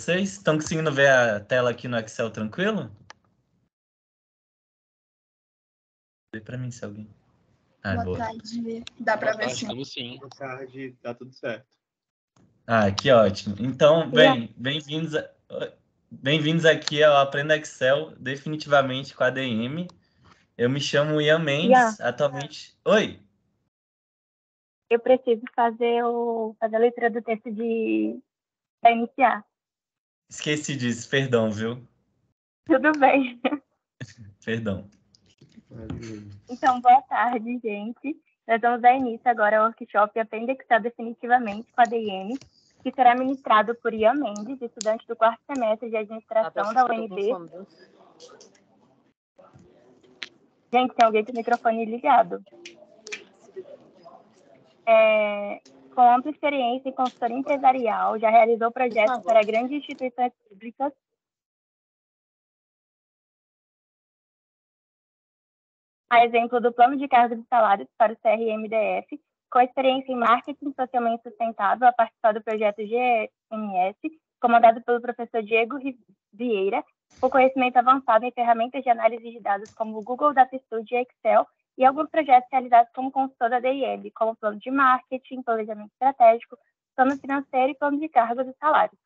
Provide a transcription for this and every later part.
vocês? Estão conseguindo ver a tela aqui no Excel tranquilo? Vê para mim se alguém. Ah, boa, boa. tarde. Dá para ver sim. Estamos sim. Boa tarde, tá tudo certo. Ah, que ótimo. Então, bem, bem-vindos a... bem-vindos aqui ao Aprenda Excel, definitivamente com a DM. Eu me chamo Ian Mendes, yeah. atualmente. Oi. Eu preciso fazer o fazer a leitura do texto de para iniciar. Esqueci disso, perdão, viu? Tudo bem. perdão. Então, boa tarde, gente. Nós vamos dar início agora ao workshop Aprenda Excel definitivamente com a DM, que será ministrado por Ian Mendes, estudante do quarto semestre de administração da UNB. Gente, tem alguém com o microfone ligado. É, com ampla experiência em consultoria empresarial, já realizou projetos para grandes instituições públicas. A exemplo do plano de cargos e salários para o CRMDF, com experiência em marketing socialmente sustentável a participar do projeto GMS, comandado pelo professor Diego Vieira, com conhecimento avançado em ferramentas de análise de dados como o Google Data Studio e Excel, e alguns projetos realizados como consultor da DIL, como plano de marketing, planejamento estratégico, plano financeiro e plano de cargos e salários.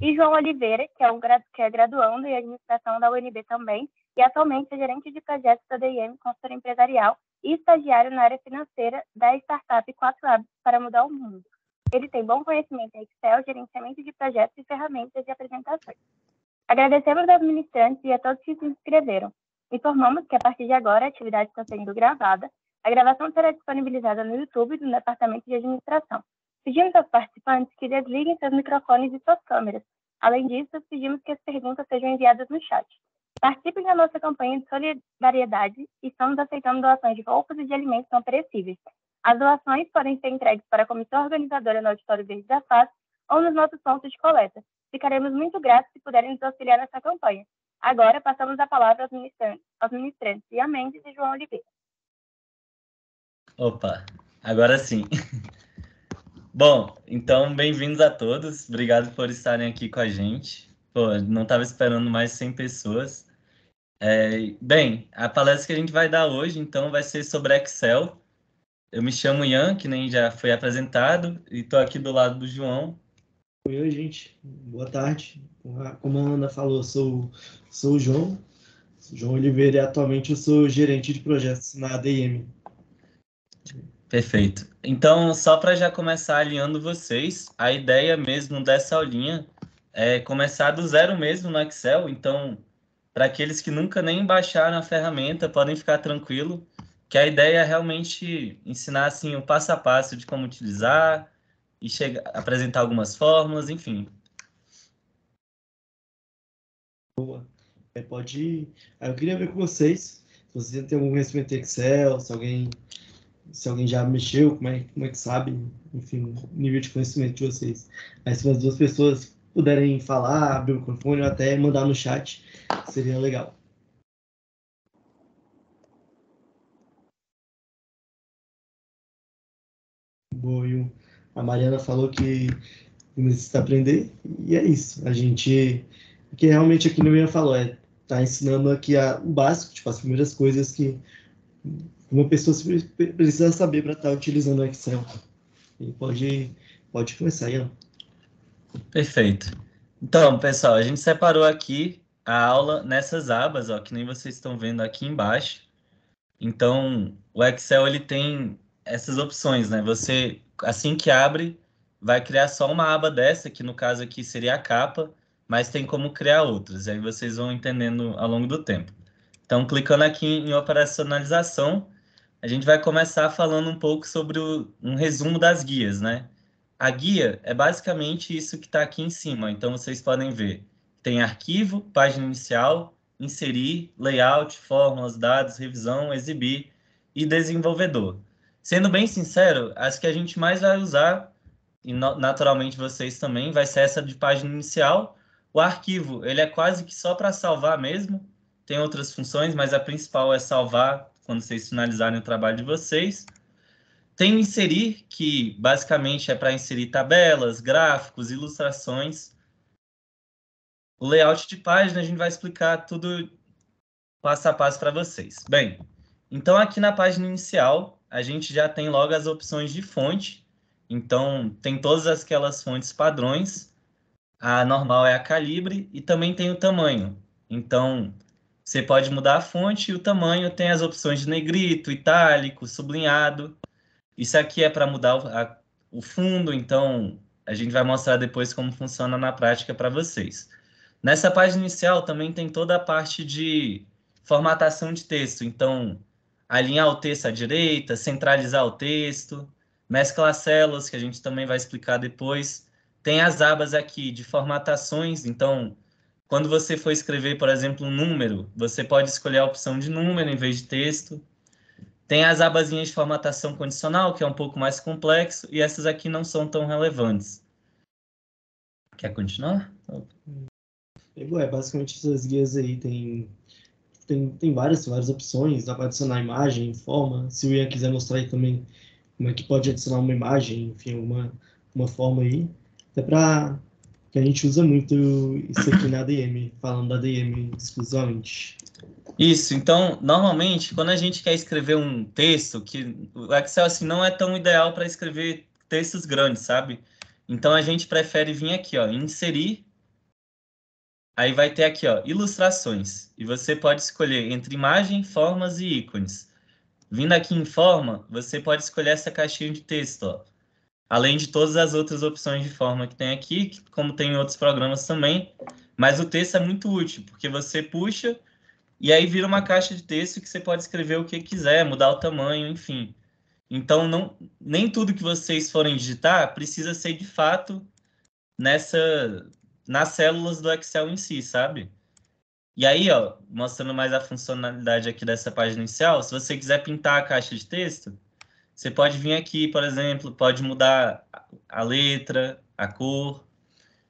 E João Oliveira, que é, um, que é graduando em administração da UNB também, e atualmente é gerente de projetos da DIM, consultor empresarial e estagiário na área financeira da startup 4 Hábitos para Mudar o Mundo. Ele tem bom conhecimento em Excel, gerenciamento de projetos e ferramentas de apresentações. Agradecemos aos ministrantes e a todos que se inscreveram. Informamos que a partir de agora a atividade está sendo gravada. A gravação será disponibilizada no YouTube do Departamento de Administração. Pedimos aos participantes que desliguem seus microfones e suas câmeras. Além disso, pedimos que as perguntas sejam enviadas no chat. Participem da nossa campanha de solidariedade e estamos aceitando doações de roupas e de alimentos não perecíveis. As doações podem ser entregues para a comissão organizadora no Auditório Verde da FAS ou nos nossos pontos de coleta. Ficaremos muito gratos se puderem nos auxiliar nessa campanha. Agora, passamos a palavra aos ministrantes, aos ministrantes Ia Mendes e João Oliveira. Opa, agora sim. Bom, então, bem-vindos a todos. Obrigado por estarem aqui com a gente. Pô, não estava esperando mais 100 pessoas. É, bem, a palestra que a gente vai dar hoje, então, vai ser sobre Excel. Eu me chamo Ian, que nem já foi apresentado, e estou aqui do lado do João. Oi, gente. Boa tarde. Como a Ana falou, sou, sou o João. Sou João Oliveira e atualmente eu sou gerente de projetos na ADM. Perfeito. Então, só para já começar alinhando vocês, a ideia mesmo dessa aulinha é começar do zero mesmo no Excel. Então, para aqueles que nunca nem baixaram a ferramenta, podem ficar tranquilo, que a ideia é realmente ensinar assim o passo a passo de como utilizar e chegar, apresentar algumas fórmulas, enfim. Boa. É, pode ir. Eu queria ver com vocês, se vocês têm algum conhecimento em Excel, se alguém, se alguém já mexeu, como é, como é que sabe, enfim, o nível de conhecimento de vocês. Aí se as duas pessoas puderem falar, abrir o microfone ou até mandar no chat, seria legal. Boa, a Mariana falou que necessita aprender, e é isso. A gente, que realmente aqui no Ian falou, é tá ensinando aqui a, o básico, tipo, as primeiras coisas que uma pessoa precisa saber para estar tá utilizando o Excel. E pode, pode começar, Ian. Perfeito. Então, pessoal, a gente separou aqui a aula nessas abas, ó, que nem vocês estão vendo aqui embaixo. Então, o Excel ele tem essas opções, né? Você assim que abre, vai criar só uma aba dessa, que no caso aqui seria a capa, mas tem como criar outras. Aí vocês vão entendendo ao longo do tempo. Então, clicando aqui em operacionalização, a gente vai começar falando um pouco sobre o, um resumo das guias, né? A guia é basicamente isso que está aqui em cima. Então, vocês podem ver. Tem arquivo, página inicial, inserir, layout, fórmulas, dados, revisão, exibir e desenvolvedor. Sendo bem sincero, as que a gente mais vai usar, e naturalmente vocês também, vai ser essa de página inicial. O arquivo, ele é quase que só para salvar mesmo. Tem outras funções, mas a principal é salvar quando vocês finalizarem o trabalho de vocês. Tem inserir, que basicamente é para inserir tabelas, gráficos, ilustrações. o layout de página, a gente vai explicar tudo passo a passo para vocês. Bem, então aqui na página inicial, a gente já tem logo as opções de fonte. Então, tem todas aquelas fontes padrões. A normal é a calibre e também tem o tamanho. Então, você pode mudar a fonte e o tamanho tem as opções de negrito, itálico, sublinhado. Isso aqui é para mudar o, a, o fundo, então a gente vai mostrar depois como funciona na prática para vocês. Nessa página inicial também tem toda a parte de formatação de texto. Então, alinhar o texto à direita, centralizar o texto, mesclar células, que a gente também vai explicar depois. Tem as abas aqui de formatações, então, quando você for escrever, por exemplo, um número, você pode escolher a opção de número em vez de texto. Tem as abazinhas de formatação condicional, que é um pouco mais complexo, e essas aqui não são tão relevantes. Quer continuar? É, basicamente essas guias aí tem, tem, tem várias, várias opções, dá para adicionar imagem, forma. Se o Ian quiser mostrar aí também como é que pode adicionar uma imagem, enfim, uma, uma forma aí. Até para que a gente usa muito isso aqui na ADM, falando da ADM exclusivamente. Isso, então, normalmente, quando a gente quer escrever um texto, que o Excel assim, não é tão ideal para escrever textos grandes, sabe? Então, a gente prefere vir aqui, ó, inserir, aí vai ter aqui, ó, ilustrações, e você pode escolher entre imagem, formas e ícones. Vindo aqui em forma, você pode escolher essa caixinha de texto, ó, além de todas as outras opções de forma que tem aqui, como tem em outros programas também. Mas o texto é muito útil, porque você puxa e aí vira uma caixa de texto que você pode escrever o que quiser, mudar o tamanho, enfim. Então, não, nem tudo que vocês forem digitar precisa ser de fato nessa nas células do Excel em si, sabe? E aí, ó, mostrando mais a funcionalidade aqui dessa página inicial, se você quiser pintar a caixa de texto, você pode vir aqui, por exemplo, pode mudar a letra, a cor,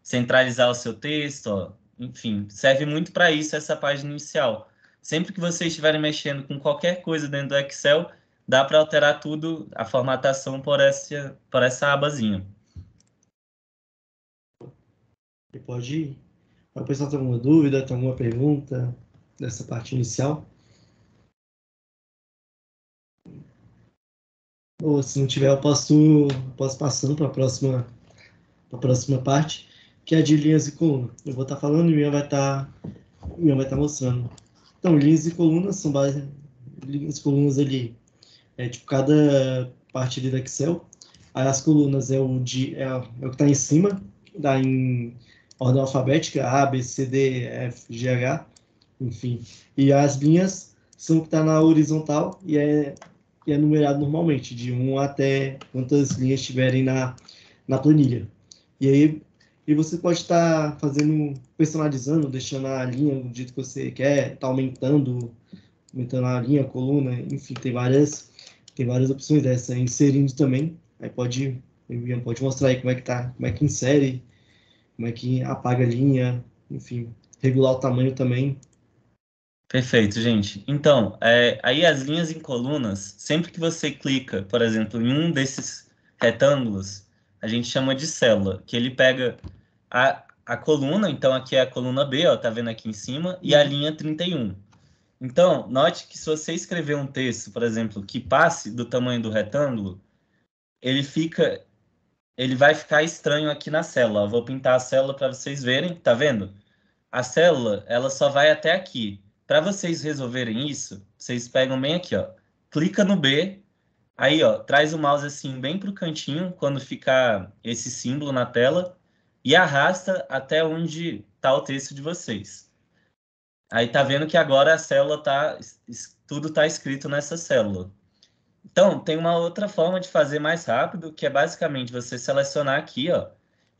centralizar o seu texto, ó. enfim, serve muito para isso essa página inicial. Sempre que vocês estiverem mexendo com qualquer coisa dentro do Excel, dá para alterar tudo, a formatação por essa, por essa abazinha. Pode ir. O pessoal tem alguma dúvida, tem alguma pergunta nessa parte inicial? Ou se não tiver, eu posso, posso passando para a próxima, a próxima parte, que é a de linhas e colunas. Eu vou estar tá falando e Ian vai estar, tá, vai estar tá mostrando. Então, linhas e colunas são base, linhas e colunas ali, é tipo cada parte ali do Excel. Aí as colunas é o, de, é, é o que está em cima, dá em ordem alfabética, A, B, C, D, F, G, H, enfim. E as linhas são que está na horizontal e é que é numerado normalmente, de 1 até quantas linhas tiverem na, na planilha. E aí e você pode estar tá fazendo, personalizando, deixando a linha do jeito que você quer, tá aumentando, aumentando a linha, a coluna, enfim, tem várias, tem várias opções dessa, inserindo também, aí pode, pode mostrar aí como é que tá, como é que insere, como é que apaga a linha, enfim, regular o tamanho também, Perfeito, gente. Então, é, aí as linhas em colunas, sempre que você clica, por exemplo, em um desses retângulos, a gente chama de célula, que ele pega a, a coluna, então aqui é a coluna B, ó, tá vendo aqui em cima, e a linha 31. Então, note que se você escrever um texto, por exemplo, que passe do tamanho do retângulo, ele fica ele vai ficar estranho aqui na célula. vou pintar a célula para vocês verem, tá vendo? A célula, ela só vai até aqui. Para vocês resolverem isso, vocês pegam bem aqui, ó. Clica no B, aí, ó, traz o mouse assim bem para o cantinho, quando ficar esse símbolo na tela, e arrasta até onde está o texto de vocês. Aí tá vendo que agora a célula tá, tudo está escrito nessa célula. Então, tem uma outra forma de fazer mais rápido, que é basicamente você selecionar aqui, ó,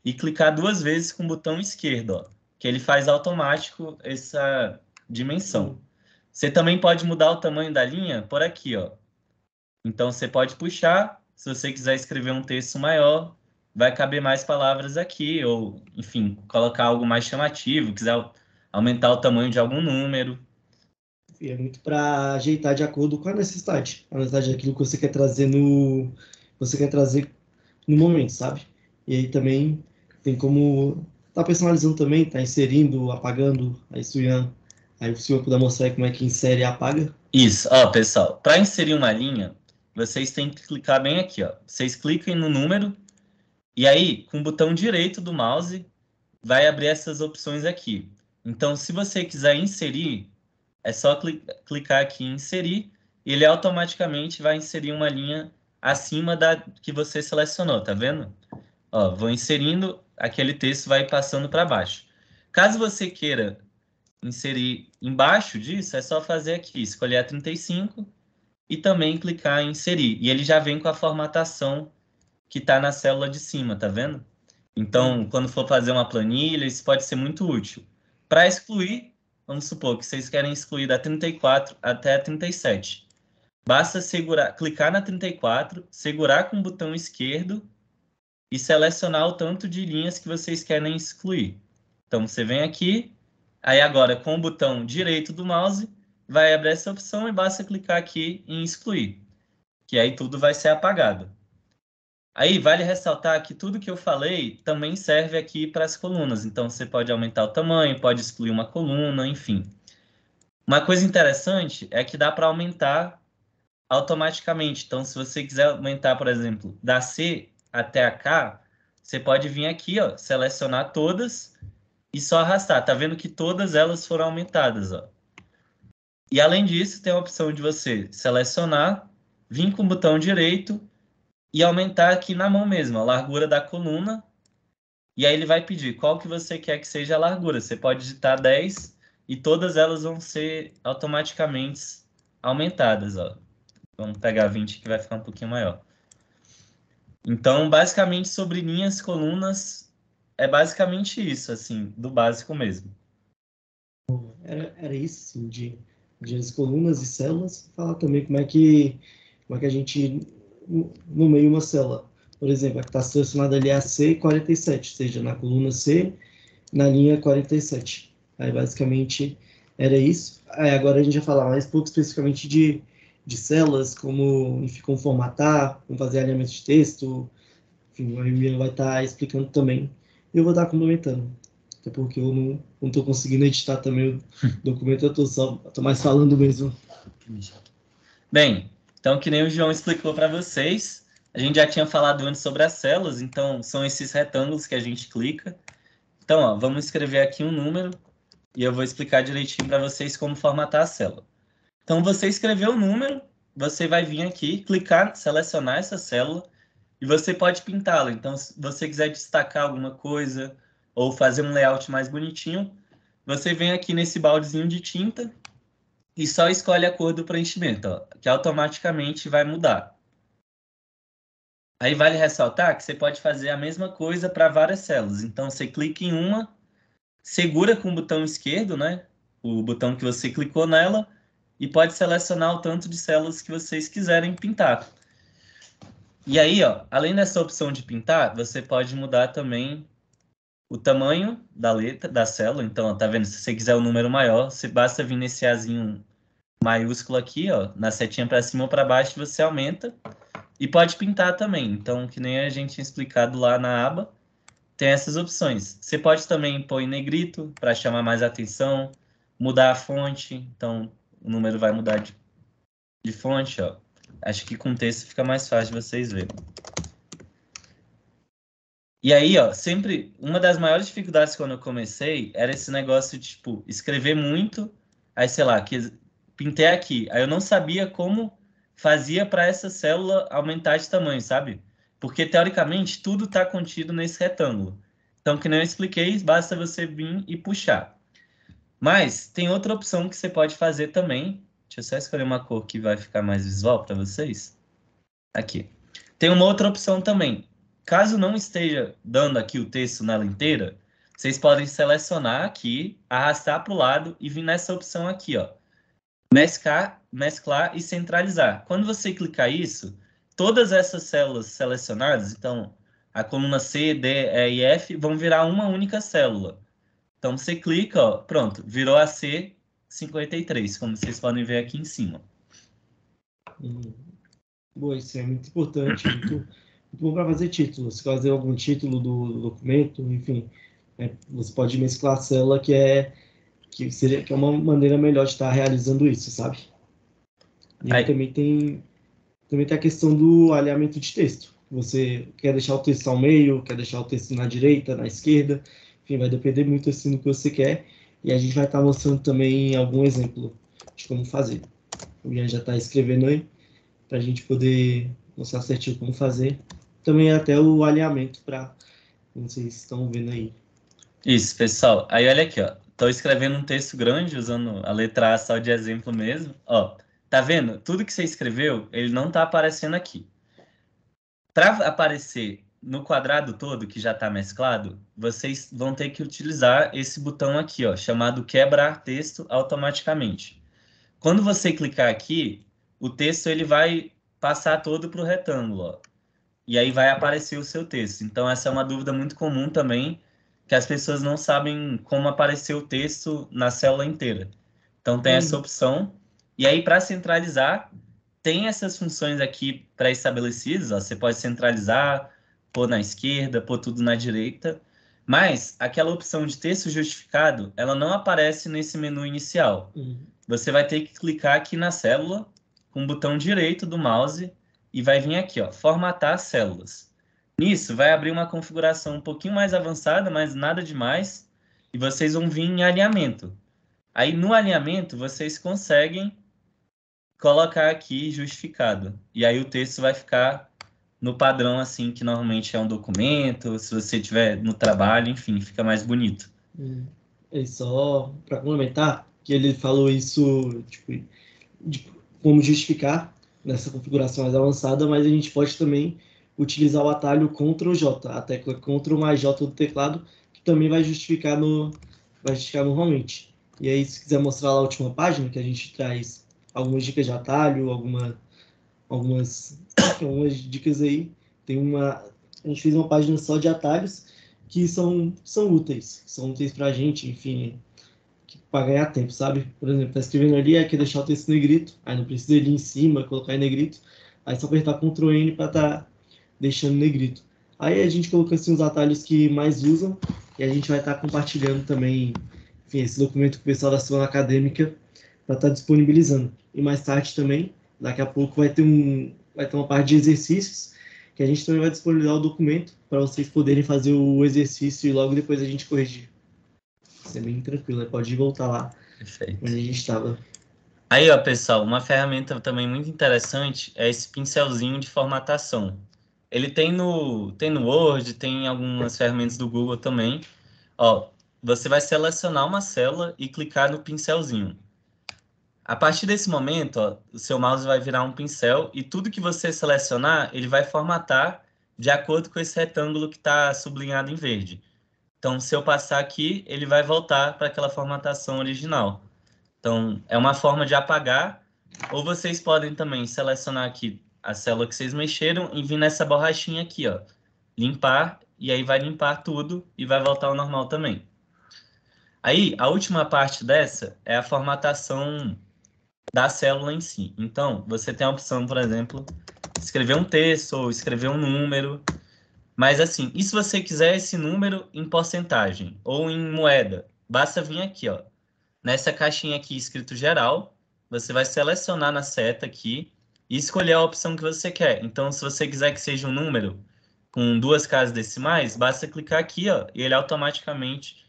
e clicar duas vezes com o botão esquerdo, ó, que ele faz automático essa dimensão. Você também pode mudar o tamanho da linha por aqui, ó. Então, você pode puxar, se você quiser escrever um texto maior, vai caber mais palavras aqui, ou, enfim, colocar algo mais chamativo, quiser aumentar o tamanho de algum número. É muito para ajeitar de acordo com a necessidade, a necessidade daquilo que você quer trazer no, você quer trazer no momento, sabe? E aí também tem como tá personalizando também, tá inserindo, apagando, aí Ian, aí o senhor puder mostrar como é que insere e apaga. Isso, ó, pessoal, para inserir uma linha, vocês têm que clicar bem aqui, ó. Vocês clicam no número e aí, com o botão direito do mouse, vai abrir essas opções aqui. Então, se você quiser inserir, é só clicar aqui em inserir e ele automaticamente vai inserir uma linha acima da que você selecionou, tá vendo? Ó, vou inserindo, aquele texto vai passando para baixo. Caso você queira inserir embaixo disso, é só fazer aqui, escolher a 35 e também clicar em inserir. E ele já vem com a formatação que está na célula de cima, tá vendo? Então, quando for fazer uma planilha, isso pode ser muito útil. Para excluir, vamos supor que vocês querem excluir da 34 até a 37. Basta segurar, clicar na 34, segurar com o botão esquerdo e selecionar o tanto de linhas que vocês querem excluir. Então, você vem aqui, aí agora com o botão direito do mouse, vai abrir essa opção e basta clicar aqui em excluir, que aí tudo vai ser apagado. Aí vale ressaltar que tudo que eu falei também serve aqui para as colunas. Então você pode aumentar o tamanho, pode excluir uma coluna, enfim. Uma coisa interessante é que dá para aumentar automaticamente. Então se você quiser aumentar, por exemplo, da C até a K, você pode vir aqui, ó, selecionar todas e só arrastar. Tá vendo que todas elas foram aumentadas, ó. E além disso, tem a opção de você selecionar, vir com o botão direito e aumentar aqui na mão mesmo, a largura da coluna. E aí ele vai pedir qual que você quer que seja a largura. Você pode digitar 10 e todas elas vão ser automaticamente aumentadas. Ó. Vamos pegar 20 que vai ficar um pouquinho maior. Então, basicamente, sobre linhas, colunas, é basicamente isso, assim, do básico mesmo. Era, era isso, sim, de, de as colunas e células. Falar também como é que, como é que a gente no meio uma célula. Por exemplo, a que está selecionada ali é a C47, ou seja, na coluna C, na linha 47. Aí, basicamente, era isso. Aí, agora a gente vai falar mais pouco especificamente de, de células, como, enfim, como formatar, como fazer alinhamento de texto. Enfim, o Emílio vai estar tá explicando também. Eu vou estar tá complementando. Até porque eu não estou conseguindo editar também o documento, eu estou só tô mais falando mesmo. Bem, então, que nem o João explicou para vocês, a gente já tinha falado antes sobre as células, então são esses retângulos que a gente clica. Então, ó, vamos escrever aqui um número e eu vou explicar direitinho para vocês como formatar a célula. Então, você escreveu o número, você vai vir aqui, clicar, selecionar essa célula e você pode pintá-la. Então, se você quiser destacar alguma coisa ou fazer um layout mais bonitinho, você vem aqui nesse baldezinho de tinta e só escolhe a cor do preenchimento, ó, que automaticamente vai mudar. Aí vale ressaltar que você pode fazer a mesma coisa para várias células. Então você clica em uma, segura com o botão esquerdo, né? O botão que você clicou nela e pode selecionar o tanto de células que vocês quiserem pintar. E aí, ó, além dessa opção de pintar, você pode mudar também o tamanho da letra, da célula. Então, ó, tá vendo? Se você quiser um número maior, você basta vir nesse Azinho maiúsculo aqui, ó, na setinha para cima ou para baixo, você aumenta. E pode pintar também. Então, que nem a gente tinha explicado lá na aba, tem essas opções. Você pode também pôr em negrito para chamar mais atenção, mudar a fonte. Então, o número vai mudar de, de fonte, ó. Acho que com texto fica mais fácil de vocês verem. E aí, ó, sempre uma das maiores dificuldades quando eu comecei era esse negócio de, tipo, escrever muito, aí sei lá, que pintei aqui, aí eu não sabia como fazia para essa célula aumentar de tamanho, sabe? Porque teoricamente tudo está contido nesse retângulo. Então, que nem eu expliquei, basta você vir e puxar. Mas tem outra opção que você pode fazer também. Deixa eu só escolher uma cor que vai ficar mais visual para vocês. Aqui. Tem uma outra opção também. Caso não esteja dando aqui o texto nela inteira, vocês podem selecionar aqui, arrastar para o lado e vir nessa opção aqui, ó. Mesclar, mesclar e centralizar. Quando você clicar isso, todas essas células selecionadas, então a coluna C, D, E e F, vão virar uma única célula. Então você clica, ó, pronto, virou a C53, como vocês podem ver aqui em cima. Hum. Boa, isso é muito importante, muito para fazer títulos, fazer algum título do, do documento, enfim, Né? Você pode mesclar a célula, que é, que seria, que é uma maneira melhor de estar realizando isso, sabe? E aí também tem, também tem a questão do alinhamento de texto. Você quer deixar o texto ao meio, quer deixar o texto na direita, na esquerda, enfim, vai depender muito assim do que você quer. E a gente vai estar mostrando também algum exemplo de como fazer. O Ian já está escrevendo aí, para a gente poder mostrar certinho como fazer. Também até o alinhamento para vocês estão vendo aí. Isso, pessoal. Aí olha aqui, ó. Estou escrevendo um texto grande usando a letra A só de exemplo mesmo. Ó, tá vendo? Tudo que você escreveu, ele não está aparecendo aqui. Para aparecer no quadrado todo, que já está mesclado, vocês vão ter que utilizar esse botão aqui, ó, chamado quebrar texto automaticamente. Quando você clicar aqui, o texto ele vai passar todo para o retângulo, ó, e aí vai aparecer o seu texto. Então, essa é uma dúvida muito comum também, que as pessoas não sabem como aparecer o texto na célula inteira. Então, tem essa uhum. opção. E aí, para centralizar, tem essas funções aqui pré-estabelecidas. Você pode centralizar, pôr na esquerda, pôr tudo na direita. Mas aquela opção de texto justificado, ela não aparece nesse menu inicial. Uhum. Você vai ter que clicar aqui na célula com o botão direito do mouse e vai vir aqui, ó, formatar células. Nisso, vai abrir uma configuração um pouquinho mais avançada, mas nada demais, e vocês vão vir em alinhamento. Aí, no alinhamento, vocês conseguem colocar aqui justificado. E aí o texto vai ficar no padrão, assim, que normalmente é um documento, se você tiver no trabalho, enfim, fica mais bonito. É só para complementar, que ele falou isso, tipo, de como justificar nessa configuração mais avançada, mas a gente pode também utilizar o atalho Ctrl J, a tecla Ctrl mais J do teclado, que também vai justificar no vai justificar normalmente. E aí, se quiser mostrar lá a última página, que a gente traz algumas dicas de atalho, alguma, algumas, algumas dicas aí, tem uma a gente fez uma página só de atalhos que são, são úteis, são úteis para a gente, enfim, para ganhar tempo, sabe? Por exemplo, tá escrevendo ali, é que deixar o texto negrito, aí não precisa ir em cima, colocar em negrito, aí só apertar Ctrl N para tá deixando negrito. Aí a gente colocou assim os atalhos que mais usam e a gente vai estar tá compartilhando também, enfim, esse documento com o pessoal da semana acadêmica para estar tá disponibilizando. E mais tarde também, daqui a pouco vai ter um vai ter uma parte de exercícios que a gente também vai disponibilizar o documento para vocês poderem fazer o exercício e logo depois a gente corrigir. É bem tranquilo, pode voltar lá Perfeito. onde a gente estava. Aí, ó, pessoal, uma ferramenta também muito interessante é esse pincelzinho de formatação. Ele tem no, tem no Word, tem algumas ferramentas do Google também. Ó, você vai selecionar uma célula e clicar no pincelzinho. A partir desse momento, ó, o seu mouse vai virar um pincel e tudo que você selecionar, ele vai formatar de acordo com esse retângulo que está sublinhado em verde. Então, se eu passar aqui, ele vai voltar para aquela formatação original. Então, é uma forma de apagar, ou vocês podem também selecionar aqui a célula que vocês mexeram e vir nessa borrachinha aqui, ó, limpar, e aí vai limpar tudo e vai voltar ao normal também. Aí, a última parte dessa é a formatação da célula em si. Então, você tem a opção, por exemplo, escrever um texto ou escrever um número, mas assim, e se você quiser esse número em porcentagem ou em moeda? Basta vir aqui, ó. Nessa caixinha aqui escrito geral, você vai selecionar na seta aqui e escolher a opção que você quer. Então, se você quiser que seja um número com duas casas decimais, basta clicar aqui, ó, e ele automaticamente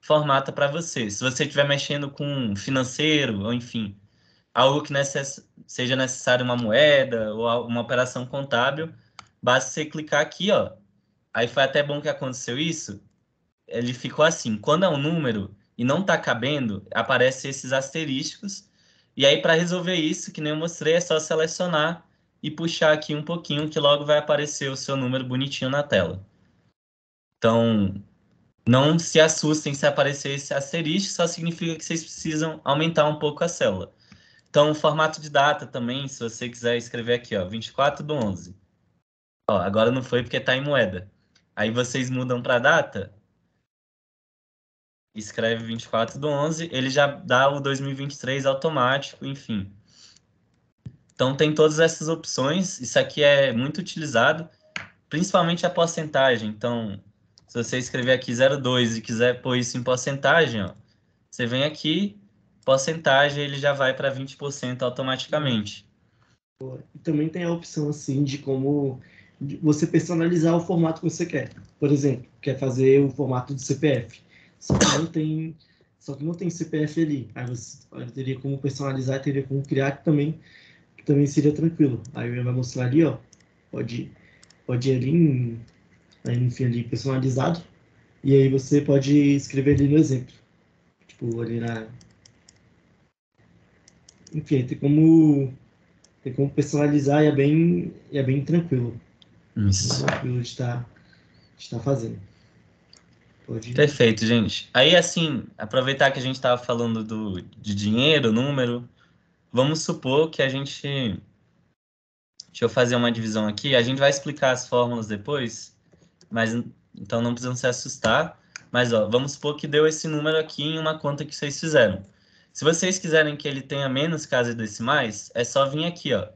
formata para você. Se você estiver mexendo com financeiro, ou enfim, algo que necess... seja necessário uma moeda ou uma operação contábil, basta você clicar aqui, ó, Aí foi até bom que aconteceu isso. Ele ficou assim, quando é um número e não está cabendo, aparece esses asterísticos. E aí para resolver isso, que nem eu mostrei, é só selecionar e puxar aqui um pouquinho que logo vai aparecer o seu número bonitinho na tela. Então, não se assustem se aparecer esse asterisco, só significa que vocês precisam aumentar um pouco a célula. Então, o formato de data também, se você quiser escrever aqui, ó, 24 do 11. Ó, agora não foi porque está em moeda. Aí vocês mudam para data, escreve 24 do 11, ele já dá o 2023 automático, enfim. Então tem todas essas opções, isso aqui é muito utilizado, principalmente a porcentagem. Então, Se você escrever aqui 0,2 e quiser pôr isso em porcentagem, ó, você vem aqui, porcentagem, ele já vai para 20% automaticamente. E também tem a opção assim de como você personalizar o formato que você quer. Por exemplo, quer fazer o formato do CPF. Só que não tem, só que não tem CPF ali. Aí você teria como personalizar, teria como criar que também, que também seria tranquilo. Aí ele vai mostrar ali, ó. Pode, pode ir ali, em, enfim, ali personalizado. E aí você pode escrever ali no exemplo. Tipo, ali na. Enfim, tem como tem como personalizar e é bem, é bem tranquilo. Isso. É tranquilo de estar, tá, de estar tá fazendo. Pode... Perfeito, gente. Aí, assim, aproveitar que a gente estava falando do, de dinheiro, número, vamos supor que a gente. Deixa eu fazer uma divisão aqui. A gente vai explicar as fórmulas depois, mas então não precisam se assustar. Mas, ó, vamos supor que deu esse número aqui em uma conta que vocês fizeram. Se vocês quiserem que ele tenha menos casas decimais, é só vir aqui, ó,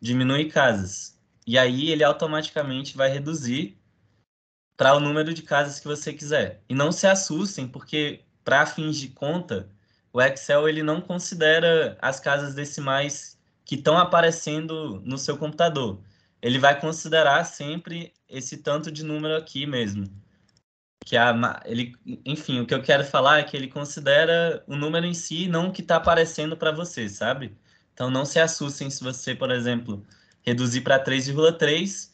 diminuir casas. E aí ele automaticamente vai reduzir para o número de casas que você quiser. E não se assustem, porque para fins de conta, o Excel ele não considera as casas decimais que estão aparecendo no seu computador. Ele vai considerar sempre esse tanto de número aqui mesmo que a, ele, enfim, o que eu quero falar é que ele considera o número em si, não o que está aparecendo para você, sabe? Então não se assustem se você, por exemplo, reduzir para 3,3,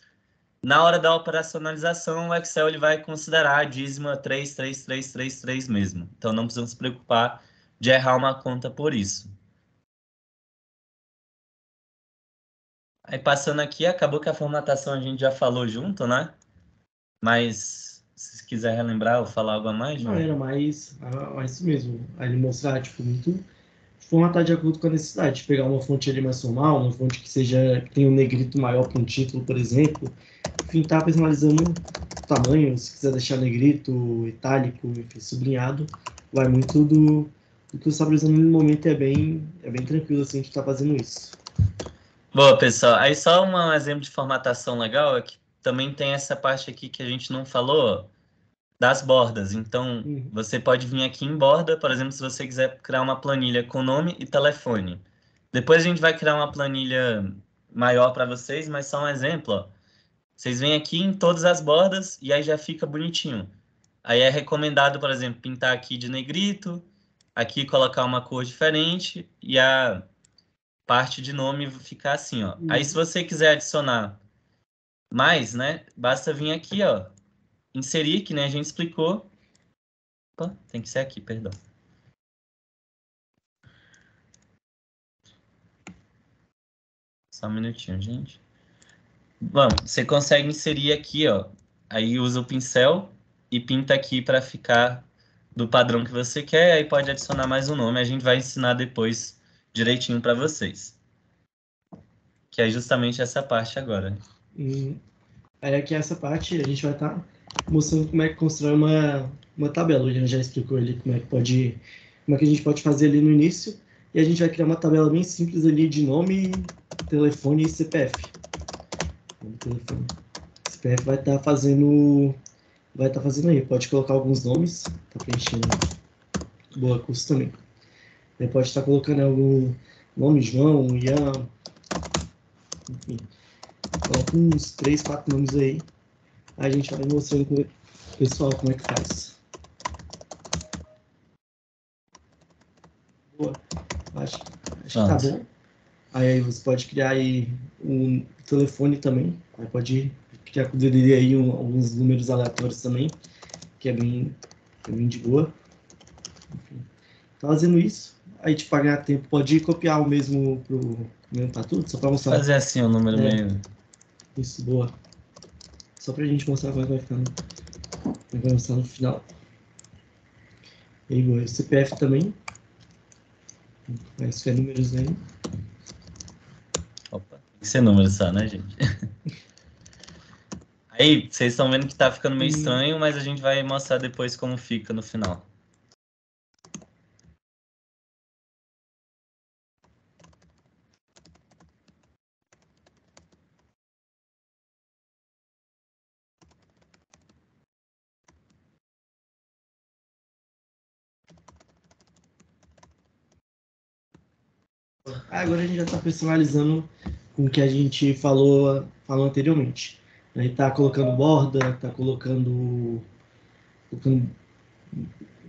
na hora da operacionalização o Excel ele vai considerar a dízima 33333 mesmo. Então não precisamos se preocupar de errar uma conta por isso. Aí passando aqui, acabou que a formatação a gente já falou junto, né? Mas se quiser relembrar ou falar algo a mais. Não, era mais, mais isso mesmo. Aí ele mostrar, tipo, muito formatar de acordo com a necessidade. Pegar uma fonte ali mais formal, uma fonte que seja que tenha um negrito maior para um título, por exemplo. Enfim, tá personalizando o tamanho, se quiser deixar negrito, itálico, enfim, sublinhado, vai muito do, do que você está precisando no momento é bem, é bem tranquilo assim, a gente está fazendo isso. Boa, pessoal. Aí só um exemplo de formatação legal é que também tem essa parte aqui que a gente não falou, das bordas. Então, uhum. você pode vir aqui em borda, por exemplo, se você quiser criar uma planilha com nome e telefone. Depois a gente vai criar uma planilha maior para vocês, mas só um exemplo, ó. Vocês vêm aqui em todas as bordas e aí já fica bonitinho. Aí é recomendado, por exemplo, pintar aqui de negrito, aqui colocar uma cor diferente e a parte de nome ficar assim, ó. Uhum. Aí se você quiser adicionar mais, né, basta vir aqui, ó, inserir, que nem a gente explicou. Opa, tem que ser aqui, perdão. Só um minutinho, gente. Bom, você consegue inserir aqui, ó. Aí usa o pincel e pinta aqui para ficar do padrão que você quer. Aí pode adicionar mais um nome. A gente vai ensinar depois direitinho para vocês. Que é justamente essa parte agora. E aí aqui essa parte a gente vai estar tá mostrando como é que constrói uma, uma tabela. O Jean já explicou ali como é que pode, como é que a gente pode fazer ali no início. E a gente vai criar uma tabela bem simples ali de nome, telefone e CPF. Telefone. CPF vai estar tá fazendo, vai estar tá fazendo aí. Pode colocar alguns nomes, tá preenchendo. Boa curso também. Pode estar tá colocando algum nome, João, Ian, enfim. Coloca uns três, quatro nomes aí a gente vai mostrando para o pessoal como é que faz. Boa. Acho, acho que tá bom. Aí você pode criar aí um telefone também. Aí pode criar com o DDD aí um, alguns números aleatórios também, que é bem, é bem de boa. Enfim. Tá fazendo isso. Aí te pagar tempo, pode copiar o mesmo pro mesmo pra tudo, só para mostrar. Fazer assim o número é. meio. Isso, boa. Só pra gente mostrar como é vai ficar como vai mostrar no final. E aí, o CPF também. Vai ser números aí. Opa, tem que ser números só, né, gente? Aí, vocês estão vendo que tá ficando meio estranho, mas a gente vai mostrar depois como fica no final. Agora a gente já está personalizando com o que a gente falou, falou anteriormente. A gente está colocando borda, está colocando, colocando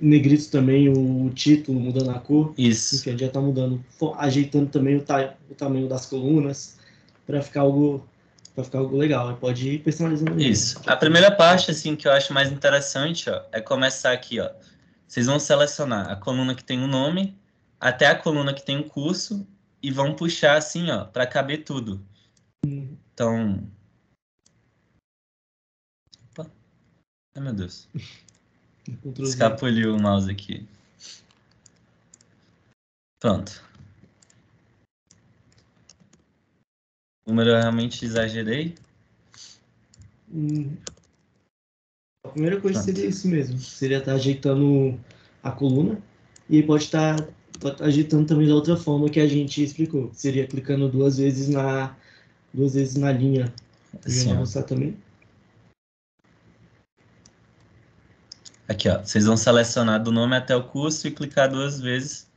negrito também, o título, mudando a cor. Isso. Enfim, a gente já está mudando, ajeitando também o, ta o tamanho das colunas para ficar algo para ficar algo legal. Pode ir personalizando. Isso. A primeira parte assim que eu acho mais interessante, ó, é começar aqui, ó. Vocês vão selecionar a coluna que tem o nome até a coluna que tem o curso e vão puxar assim, ó, para caber tudo. Então, Opa. Ai, meu Deus. Escapuliu o mouse aqui. Pronto. O número eu realmente exagerei. Hum. A primeira coisa Pronto. seria isso mesmo. Seria estar ajeitando a coluna. E pode estar, ajeitando também da outra forma que a gente explicou. Seria clicando duas vezes na, duas vezes na linha. Assim, mostrar também. Aqui, ó. Vocês vão selecionar do nome até o curso e clicar duas vezes.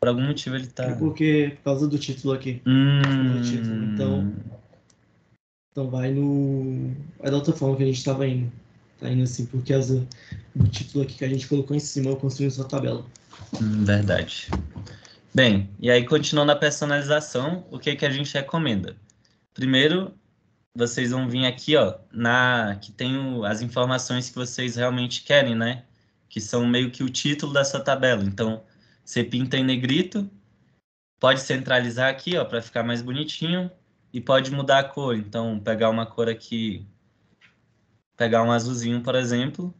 Por algum motivo ele tá. É porque, por causa do título aqui. Hum... Título. Então. Então vai no. É da outra forma que a gente estava indo. Tá indo assim, por causa do título aqui que a gente colocou em cima, eu construí sua tabela. Verdade. Bem, e aí continuando a personalização, o que, que a gente recomenda? Primeiro, vocês vão vir aqui, ó, na que tem o, as informações que vocês realmente querem, né? Que são meio que o título dessa tabela. Então, você pinta em negrito, pode centralizar aqui, ó, para ficar mais bonitinho e pode mudar a cor. Então, pegar uma cor aqui, pegar um azulzinho, por exemplo.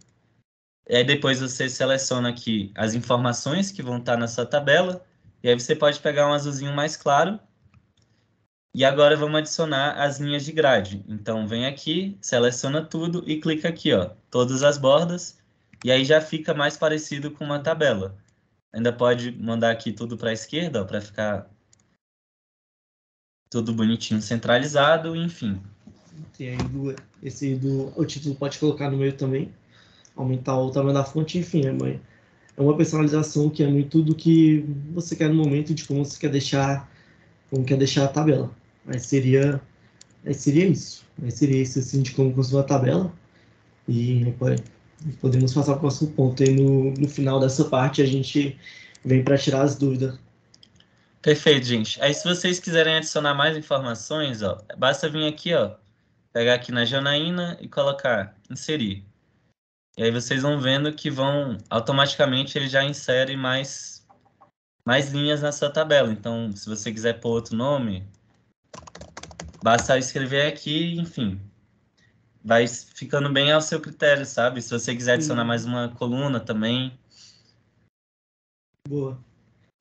E aí depois você seleciona aqui as informações que vão estar nessa tabela. E aí você pode pegar um azulzinho mais claro e agora vamos adicionar as linhas de grade. Então vem aqui, seleciona tudo e clica aqui, ó, todas as bordas, e aí já fica mais parecido com uma tabela. Ainda pode mandar aqui tudo para a esquerda, para ficar tudo bonitinho centralizado, enfim. Tem aí do, esse do o título pode colocar no meio também, aumentar o tamanho da fonte, enfim, é uma, é uma personalização que é muito do que você quer no momento de como você quer deixar, como quer deixar a tabela. Mas seria, mas seria isso. Mas seria isso assim de como construir a tabela. E podemos passar para o próximo ponto. E no, no final dessa parte a gente vem para tirar as dúvidas. Perfeito, gente. Aí se vocês quiserem adicionar mais informações, ó, basta vir aqui, ó, pegar aqui na Janaína e colocar inserir. E aí vocês vão vendo que vão automaticamente ele já insere mais mais linhas na sua tabela. Então, se você quiser pôr outro nome, Basta escrever aqui, enfim. Vai ficando bem ao seu critério, sabe? Se você quiser adicionar mais uma coluna também. Boa.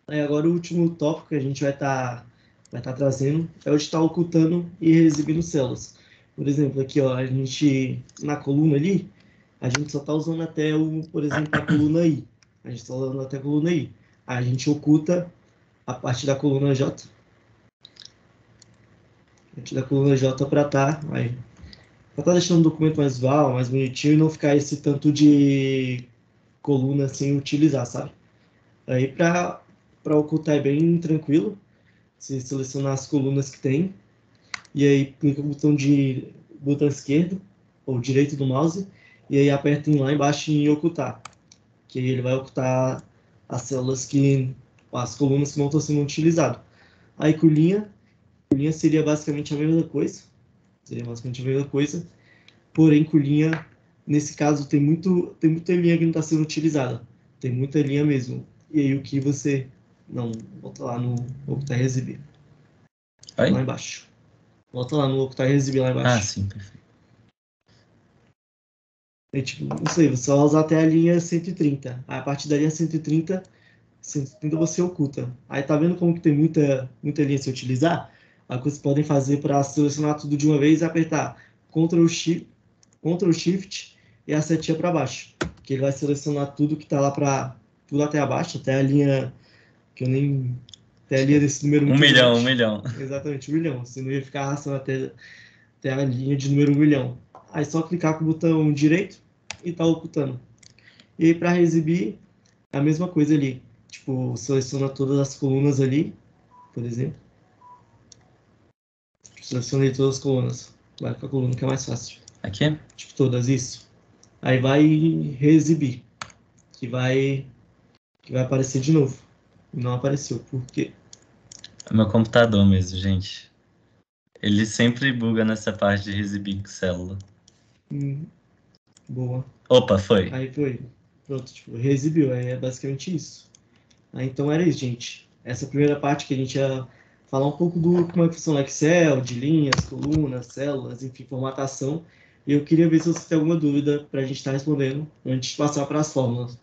Aí agora o último tópico que a gente vai estar tá, vai tá trazendo é o de estar tá ocultando e exibindo células. Por exemplo, aqui ó, a gente na coluna ali, a gente só está usando até o, por exemplo, a coluna I. A gente está usando até a coluna I. A gente oculta a parte da coluna J gente da coluna J para estar tá, aí, para tá deixando o documento mais visual, mais bonitinho e não ficar esse tanto de coluna sem utilizar, sabe? Aí para ocultar é bem tranquilo. Você selecionar as colunas que tem e aí clica no botão de botão esquerdo ou direito do mouse e aí aperta lá embaixo em ocultar, que aí ele vai ocultar as células que as colunas que não estão sendo utilizadas. Aí com linha Colinha seria basicamente a mesma coisa. Seria basicamente a mesma coisa. Porém, colinha, nesse caso, tem, muito, tem muita linha que não está sendo utilizada. Tem muita linha mesmo. E aí o que você. Não, volta lá no Octar Exibir. Lá embaixo. Volta lá no Octar Exibir lá embaixo. Ah, sim, perfeito. É tipo, não sei, você vai usar até a linha 130. Aí, a partir da linha 130, 130 você oculta. Aí tá vendo como que tem muita, muita linha se utilizar? o que vocês podem fazer para selecionar tudo de uma vez é apertar Ctrl Shift, Ctrl Shift e a setinha para baixo, que ele vai selecionar tudo que está lá para tudo até abaixo, até a linha que eu nem até a linha desse número um milhão, um milhão. Exatamente, um milhão. Você não ia ficar arrastando até, até a linha de número um milhão. Aí só clicar com o botão direito e tá ocultando. E para exibir, é a mesma coisa ali. Tipo, seleciona todas as colunas ali por exemplo. Selecionei todas as colunas. Vai para a coluna que é mais fácil. Aqui? Tipo, todas, isso. Aí vai reexibir. Que vai, que vai aparecer de novo. Não apareceu. Por quê? É meu computador mesmo, gente. Ele sempre buga nessa parte de exibir célula. Hum, boa. Opa, foi. Aí foi. Pronto, tipo, reexibiu. É basicamente isso. Aí, então era isso, gente. Essa primeira parte que a gente ia falar um pouco do como é que funciona o Excel, de linhas, colunas, células, enfim, formatação. E eu queria ver se você tem alguma dúvida para a gente estar tá respondendo antes de passar para as fórmulas.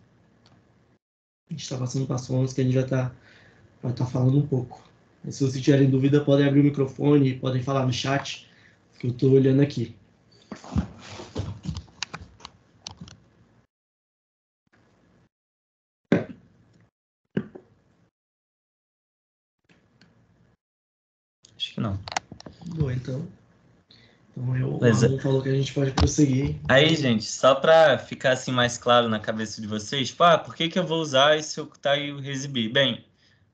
A gente está passando para as fórmulas que a gente já está tá falando um pouco. Se vocês tiverem dúvida, podem abrir o microfone, podem falar no chat, que eu estou olhando aqui. Acho que não. Bom, então. Então eu, o falou que a gente pode prosseguir. Aí, gente, só para ficar assim mais claro na cabeça de vocês, tipo, ah, por que, que eu vou usar esse ocultar e o exibir? Bem,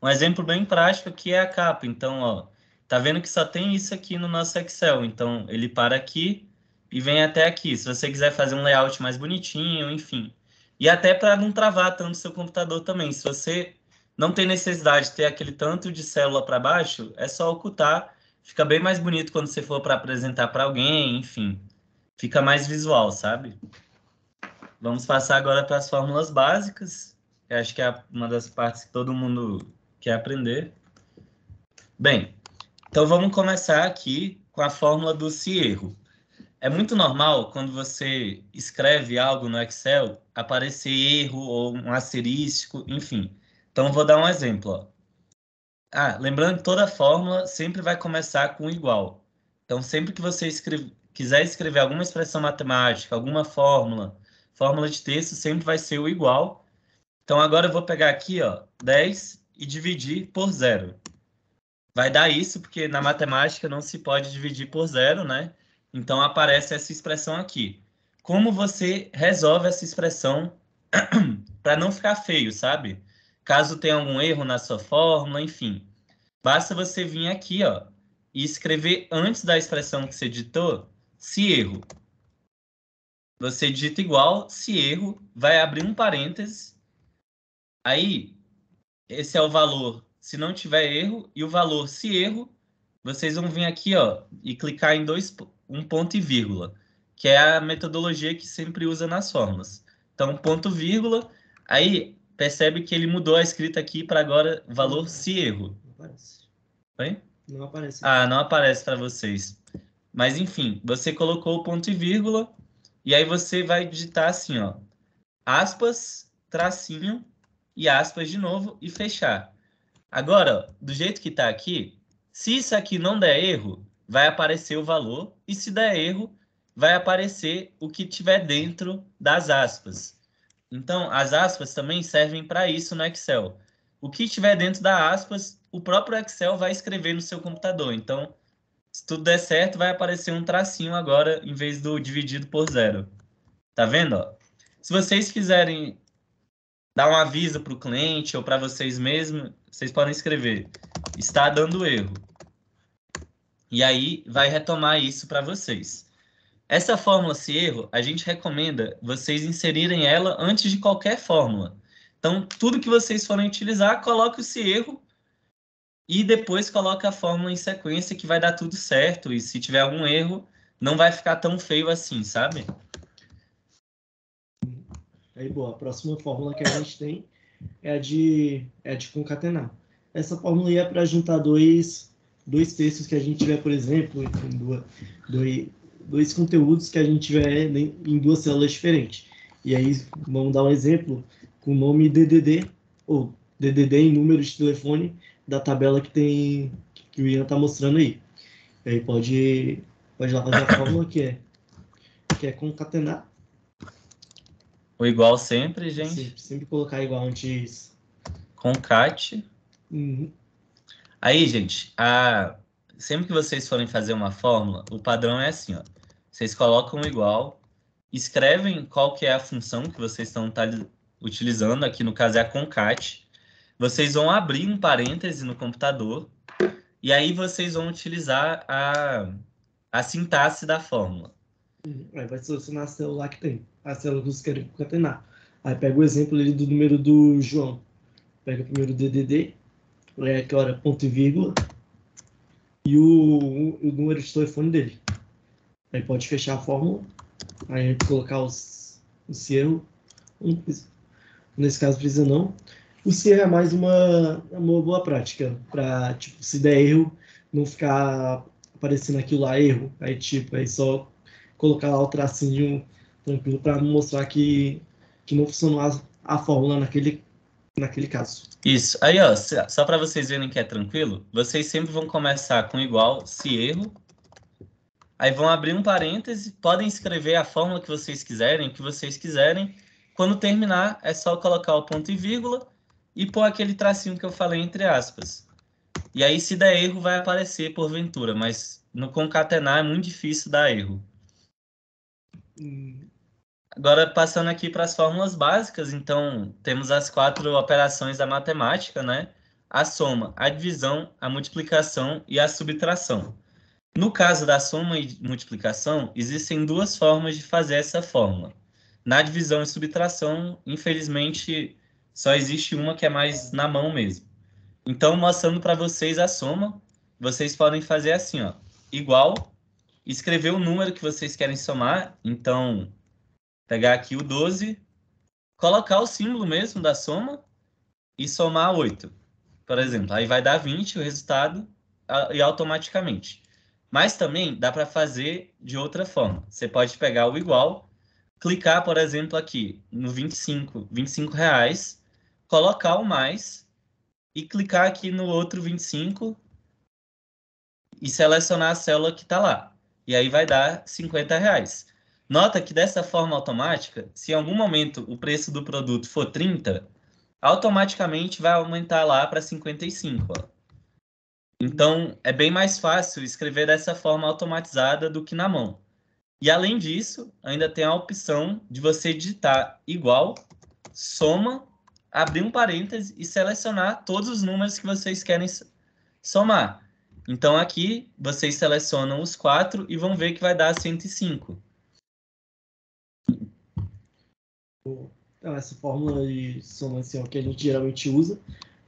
um exemplo bem prático aqui é a capa. Então, ó, tá vendo que só tem isso aqui no nosso Excel. Então, ele para aqui e vem até aqui. Se você quiser fazer um layout mais bonitinho, enfim. E até para não travar tanto o seu computador também. Se você não tem necessidade de ter aquele tanto de célula para baixo, é só ocultar. Fica bem mais bonito quando você for para apresentar para alguém, enfim. Fica mais visual, sabe? Vamos passar agora para as fórmulas básicas. Eu acho que é uma das partes que todo mundo quer aprender. Bem, então vamos começar aqui com a fórmula do se erro. É muito normal quando você escreve algo no Excel aparecer erro ou um asterisco, enfim. Então vou dar um exemplo. Ó. Ah, lembrando que toda fórmula sempre vai começar com igual. Então sempre que você escreve, quiser escrever alguma expressão matemática, alguma fórmula, fórmula de texto sempre vai ser o igual. Então agora eu vou pegar aqui, ó, 10 e dividir por zero. Vai dar isso, porque na matemática não se pode dividir por zero, né? Então aparece essa expressão aqui. Como você resolve essa expressão para não ficar feio, sabe? Caso tenha algum erro na sua fórmula, enfim. Basta você vir aqui, ó, e escrever antes da expressão que você digitou, se erro. Você digita igual, se erro, vai abrir um parênteses. Aí, esse é o valor se não tiver erro, e o valor se erro, vocês vão vir aqui ó, e clicar em dois, um ponto e vírgula, que é a metodologia que sempre usa nas fórmulas. Então, ponto vírgula, aí percebe que ele mudou a escrita aqui para agora valor se erro. Não aparece. Oi? Não aparece. Ah, não aparece para vocês. Mas enfim, você colocou o ponto e vírgula, e aí você vai digitar assim, ó, aspas, tracinho, e aspas de novo e fechar. Agora, do jeito que está aqui, se isso aqui não der erro, vai aparecer o valor, e se der erro, vai aparecer o que tiver dentro das aspas. Então, as aspas também servem para isso no Excel. O que tiver dentro das aspas, o próprio Excel vai escrever no seu computador. Então, se tudo der certo, vai aparecer um tracinho agora, em vez do dividido por zero. Tá vendo? Ó? Se vocês quiserem dar um aviso para o cliente ou para vocês mesmos, vocês podem escrever: está dando erro. E aí vai retomar isso para vocês. Essa fórmula se erro, a gente recomenda vocês inserirem ela antes de qualquer fórmula. Então, tudo que vocês forem utilizar, coloque o se erro e depois coloque a fórmula em sequência que vai dar tudo certo. E se tiver algum erro, não vai ficar tão feio assim, sabe? Aí, boa. A próxima fórmula que a gente tem é a de, é a de concatenar. Essa fórmula é para juntar dois, dois textos que a gente tiver, por exemplo, dois, dois conteúdos que a gente tiver em duas células diferentes. E aí, vamos dar um exemplo com o nome DDD, ou DDD em número de telefone da tabela que tem que o Ian está mostrando aí. E aí pode, pode lá fazer a fórmula que é, que é concatenar o igual sempre, gente. Sempre, sempre colocar igual antes. Concat. Uhum. Aí, gente, a... sempre que vocês forem fazer uma fórmula, o padrão é assim, ó. Vocês colocam igual, escrevem qual que é a função que vocês estão tá utilizando, aqui no caso é a concat. Vocês vão abrir um parêntese no computador, E aí vocês vão utilizar a, a sintaxe da fórmula. Uhum. Aí vai selecionar a célula que tem, a célula que vocês querem concatenar. Aí pega o exemplo ali do número do João. Pega primeiro o DDD, é que hora ponto e vírgula, e o, o número de telefone dele. Aí pode fechar a fórmula, aí colocar os, os erro. Nesse caso precisa não. O se é mais uma, uma boa prática, para tipo, se der erro, não ficar aparecendo aquilo lá, erro. Aí, tipo, aí só colocar lá o tracinho tranquilo para mostrar que, que não funcionou a, a fórmula naquele, naquele caso. Isso. Aí, ó, só para vocês verem que é tranquilo, vocês sempre vão começar com igual, se erro. Aí vão abrir um parêntese, podem escrever a fórmula que vocês quiserem, o que vocês quiserem. Quando terminar, é só colocar o ponto e vírgula e pôr aquele tracinho que eu falei entre aspas. E aí, se der erro, vai aparecer porventura, mas no concatenar é muito difícil dar erro. Agora, passando aqui para as fórmulas básicas, então, temos as quatro operações da matemática, né? A soma, a divisão, a multiplicação e a subtração. No caso da soma e multiplicação, existem duas formas de fazer essa fórmula. Na divisão e subtração, infelizmente, só existe uma que é mais na mão mesmo. Então, mostrando para vocês a soma, vocês podem fazer assim, ó, igual, escrever o número que vocês querem somar. Então, pegar aqui o 12, colocar o símbolo mesmo da soma e somar 8, por exemplo. Aí vai dar 20 o resultado e automaticamente. Mas também dá para fazer de outra forma. Você pode pegar o igual, clicar, por exemplo, aqui no 25, 25 reais, colocar o mais e clicar aqui no outro 25 e selecionar a célula que está lá. E aí vai dar 50 reais. Nota que dessa forma automática, se em algum momento o preço do produto for 30, automaticamente vai aumentar lá para 55. Ó. Então, é bem mais fácil escrever dessa forma automatizada do que na mão. E além disso, ainda tem a opção de você digitar igual, soma abrir um parêntese e selecionar todos os números que vocês querem somar. Então, aqui, vocês selecionam os quatro e vão ver que vai dar 105. Então, essa fórmula de soma o que a gente geralmente usa,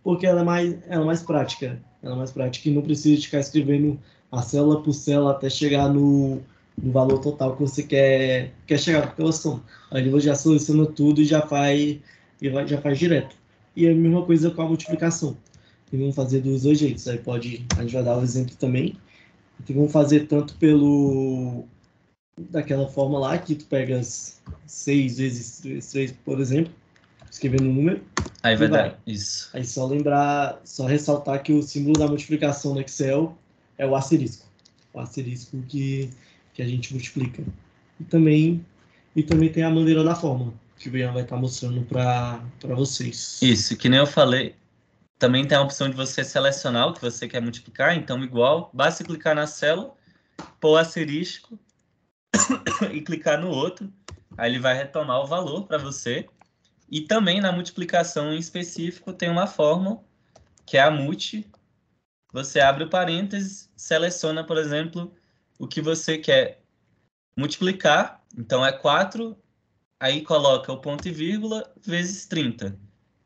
porque ela é mais, ela é mais prática. Ela é mais prática e não precisa ficar escrevendo a célula por célula até chegar no, no valor total que você quer, quer chegar pela soma. Aí você já seleciona tudo e já faz e vai, já faz direto. E é a mesma coisa com a multiplicação. Tem como fazer dos dois jeitos. Aí pode, a gente vai dar o exemplo também. Tem como fazer tanto pelo daquela forma lá que tu pegas 6 vezes 3, por exemplo, escrevendo um número. Aí vai, vai dar isso. Aí só lembrar, só ressaltar que o símbolo da multiplicação no Excel é o asterisco. O asterisco que, que a gente multiplica. E também, e também tem a maneira da fórmula que o Brian vai estar mostrando para vocês. Isso, que nem eu falei, também tem a opção de você selecionar o que você quer multiplicar, então igual, basta clicar na célula, pôr asterisco e clicar no outro, aí ele vai retomar o valor para você. E também na multiplicação em específico tem uma fórmula, que é a multi. Você abre o parênteses, seleciona, por exemplo, o que você quer multiplicar, então é 4 aí coloca o ponto e vírgula vezes 30.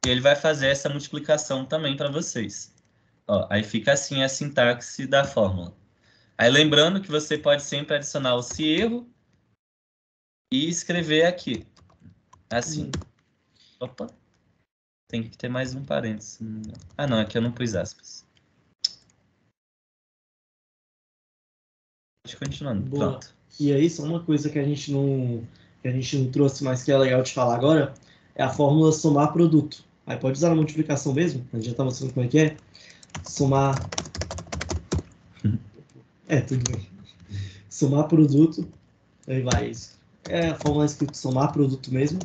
E ele vai fazer essa multiplicação também para vocês. Ó, aí fica assim a sintaxe da fórmula. Aí lembrando que você pode sempre adicionar o se erro e escrever aqui. Assim. Opa. Tem que ter mais um parênteses. Ah, não, aqui eu não pus aspas. Continuando. Boa. Pronto. E aí, só uma coisa que a gente não que a gente não trouxe, mas que é legal de falar agora, é a fórmula somar produto. Aí pode usar a multiplicação mesmo, a gente já está mostrando como é que é. Somar. É, tudo bem. Somar produto. Aí vai. É a fórmula escrito somar produto mesmo.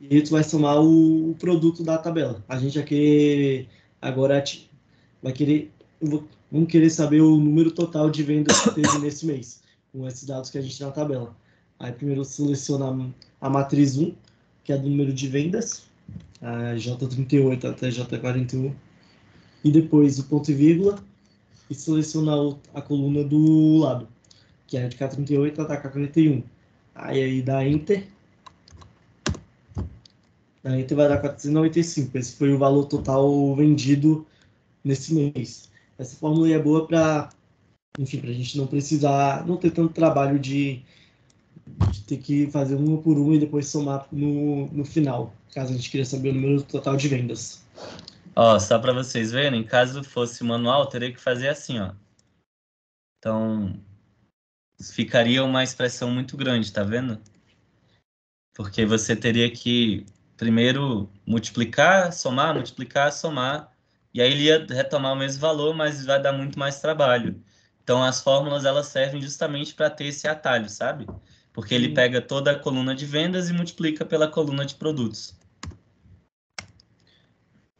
E tu vai somar o produto da tabela. A gente vai querer. Agora vai querer. Vamos querer saber o número total de vendas que teve nesse mês, com esses dados que a gente tem na tabela. Aí primeiro seleciona a matriz 1, que é do número de vendas, a J38 até J41. e depois o ponto e vírgula e selecionar a coluna do lado, que é de K38 até K41. Aí aí dá Enter. A Enter vai dar 495. Esse foi o valor total vendido nesse mês. Essa fórmula é boa para, enfim, para a gente não precisar, não ter tanto trabalho de, de, ter que fazer uma por uma e depois somar no, no final, caso a gente queira saber o número total de vendas. Ó, só para vocês verem, caso fosse manual, teria que fazer assim, ó. Então, ficaria uma expressão muito grande, tá vendo? Porque você teria que primeiro multiplicar, somar, multiplicar, somar, e aí ele ia retomar o mesmo valor, mas vai dar muito mais trabalho. Então, as fórmulas, elas servem justamente para ter esse atalho, sabe? Porque ele pega toda a coluna de vendas e multiplica pela coluna de produtos.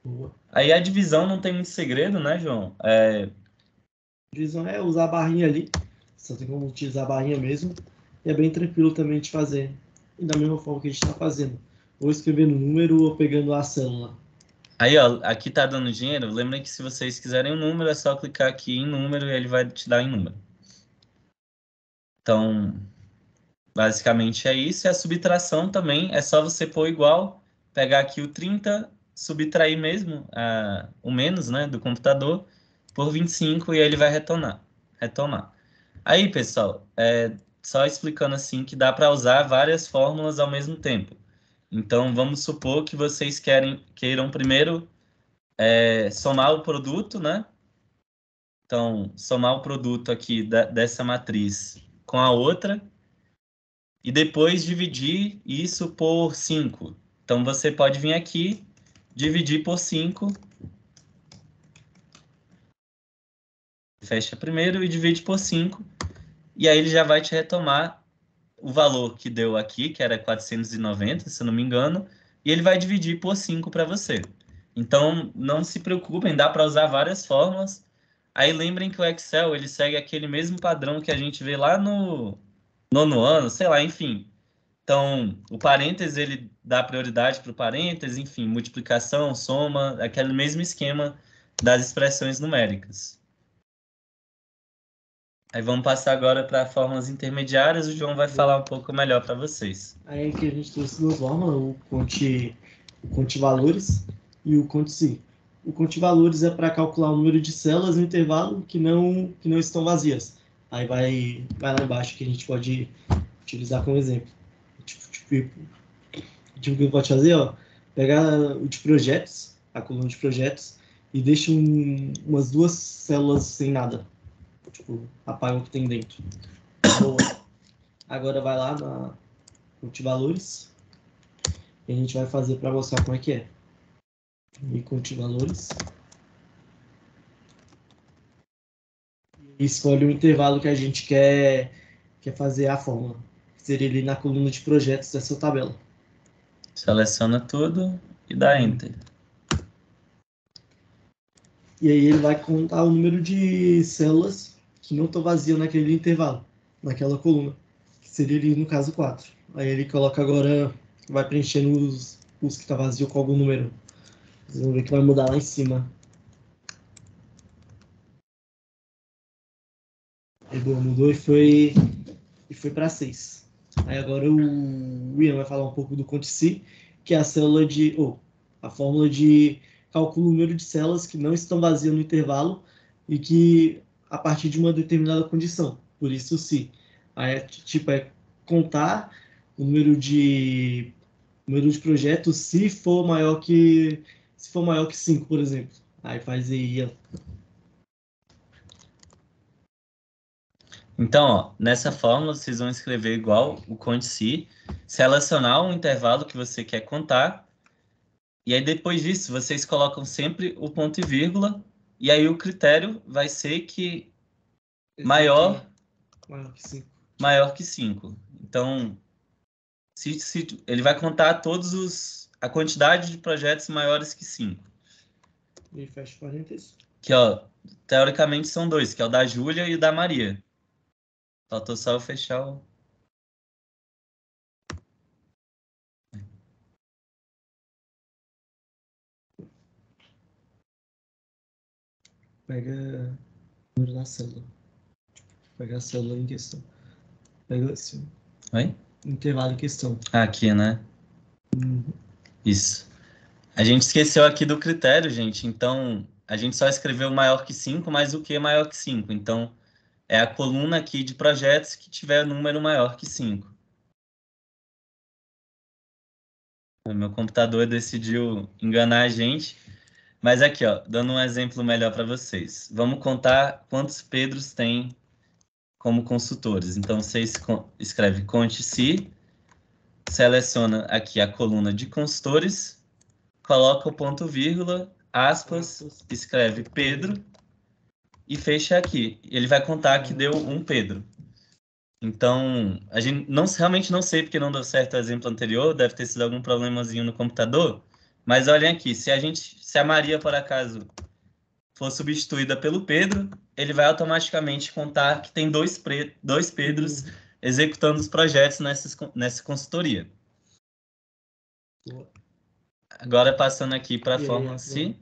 Boa. Aí a divisão não tem muito segredo, né, João? É... Divisão é usar a barrinha ali. Só tem como utilizar a barrinha mesmo. E é bem tranquilo também de fazer. E da mesma forma que a gente está fazendo. Ou escrevendo número ou pegando a célula. Aí, ó, aqui tá dando dinheiro. Lembrem que se vocês quiserem um número, é só clicar aqui em número e ele vai te dar em número. Então, basicamente é isso. E a subtração também é só você pôr igual, pegar aqui o 30 subtrair mesmo a, o menos né, do computador por 25 e ele vai retornar. retomar. Aí, pessoal, é, só explicando assim que dá para usar várias fórmulas ao mesmo tempo. Então, vamos supor que vocês querem, queiram primeiro é, somar o produto, né? Então, somar o produto aqui da, dessa matriz com a outra e depois dividir isso por 5. Então, você pode vir aqui dividir por 5. Fecha primeiro e divide por 5. E aí ele já vai te retomar o valor que deu aqui, que era 490, se não me engano, e ele vai dividir por 5 para você. Então, não se preocupem, dá para usar várias fórmulas. Aí lembrem que o Excel ele segue aquele mesmo padrão que a gente vê lá no nono ano, sei lá, enfim. Então, o parênteses ele dá prioridade para o parênteses, enfim, multiplicação, soma, aquele mesmo esquema das expressões numéricas. Aí vamos passar agora para fórmulas intermediárias, o João vai falar um pouco melhor para vocês. Aí que a gente trouxe duas fórmulas, o conte, o conte valores e o conte si. O conte valores é para calcular o número de células no intervalo que não, que não estão vazias. Aí vai, vai lá embaixo que a gente pode utilizar como exemplo. Tipo, que pode fazer, ó, pegar o de projetos, a coluna de projetos, e deixa um, umas duas células sem nada. Tipo, apaga o que tem dentro. Boa. Agora vai lá na multivalores e a gente vai fazer para mostrar como é que é. E multivalores. E escolhe o intervalo que a gente quer, quer fazer a fórmula. Seria ali na coluna de projetos dessa tabela. Seleciona tudo e dá Enter. E aí ele vai contar o número de células que não estão vazias naquele intervalo, naquela coluna, que seria ali no caso 4. Aí ele coloca agora, vai preenchendo os, os que estão tá vazios com algum número. Vocês vão ver que vai mudar lá em cima. E boa, mudou e foi, e foi para 6. Aí agora o Ian vai falar um pouco do Conte-Si, que é a célula de, ou a fórmula de cálculo número de células que não estão vazias no intervalo e que a partir de uma determinada condição. Por isso, se aí, é, tipo é contar o número de número de projetos se for maior que se for maior que 5, por exemplo. Aí faz aí. Então, ó, nessa fórmula, vocês vão escrever igual o conte-si, selecionar um intervalo que você quer contar, e aí depois disso, vocês colocam sempre o ponto e vírgula, e aí o critério vai ser que maior, maior que 5. Maior que 5. Então, se, se, ele vai contar todos os a quantidade de projetos maiores que 5. E fecha parênteses. Que, ó, teoricamente são dois, que é o da Júlia e o da Maria. Faltou só eu fechar o. Pega o número da célula. Pega a célula em questão. Pega assim. Oi? Intervalo em questão. Aqui, né? Uhum. Isso. A gente esqueceu aqui do critério, gente. Então, a gente só escreveu maior que 5, mas o que é maior que 5? Então, é a coluna aqui de projetos que tiver número maior que 5. Meu computador decidiu enganar a gente. Mas aqui, ó, dando um exemplo melhor para vocês. Vamos contar quantos Pedros tem como consultores. Então, você escreve conte-se, seleciona aqui a coluna de consultores, coloca o ponto vírgula, aspas, escreve Pedro e fecha aqui. Ele vai contar que deu um Pedro. Então, a gente não realmente não sei porque não deu certo o exemplo anterior, deve ter sido algum problemazinho no computador, mas olhem aqui, se a gente, se a Maria por acaso for substituída pelo Pedro, ele vai automaticamente contar que tem dois, pre, dois Pedros uhum. executando os projetos nessa, nessa consultoria. Agora passando aqui para a fórmula C.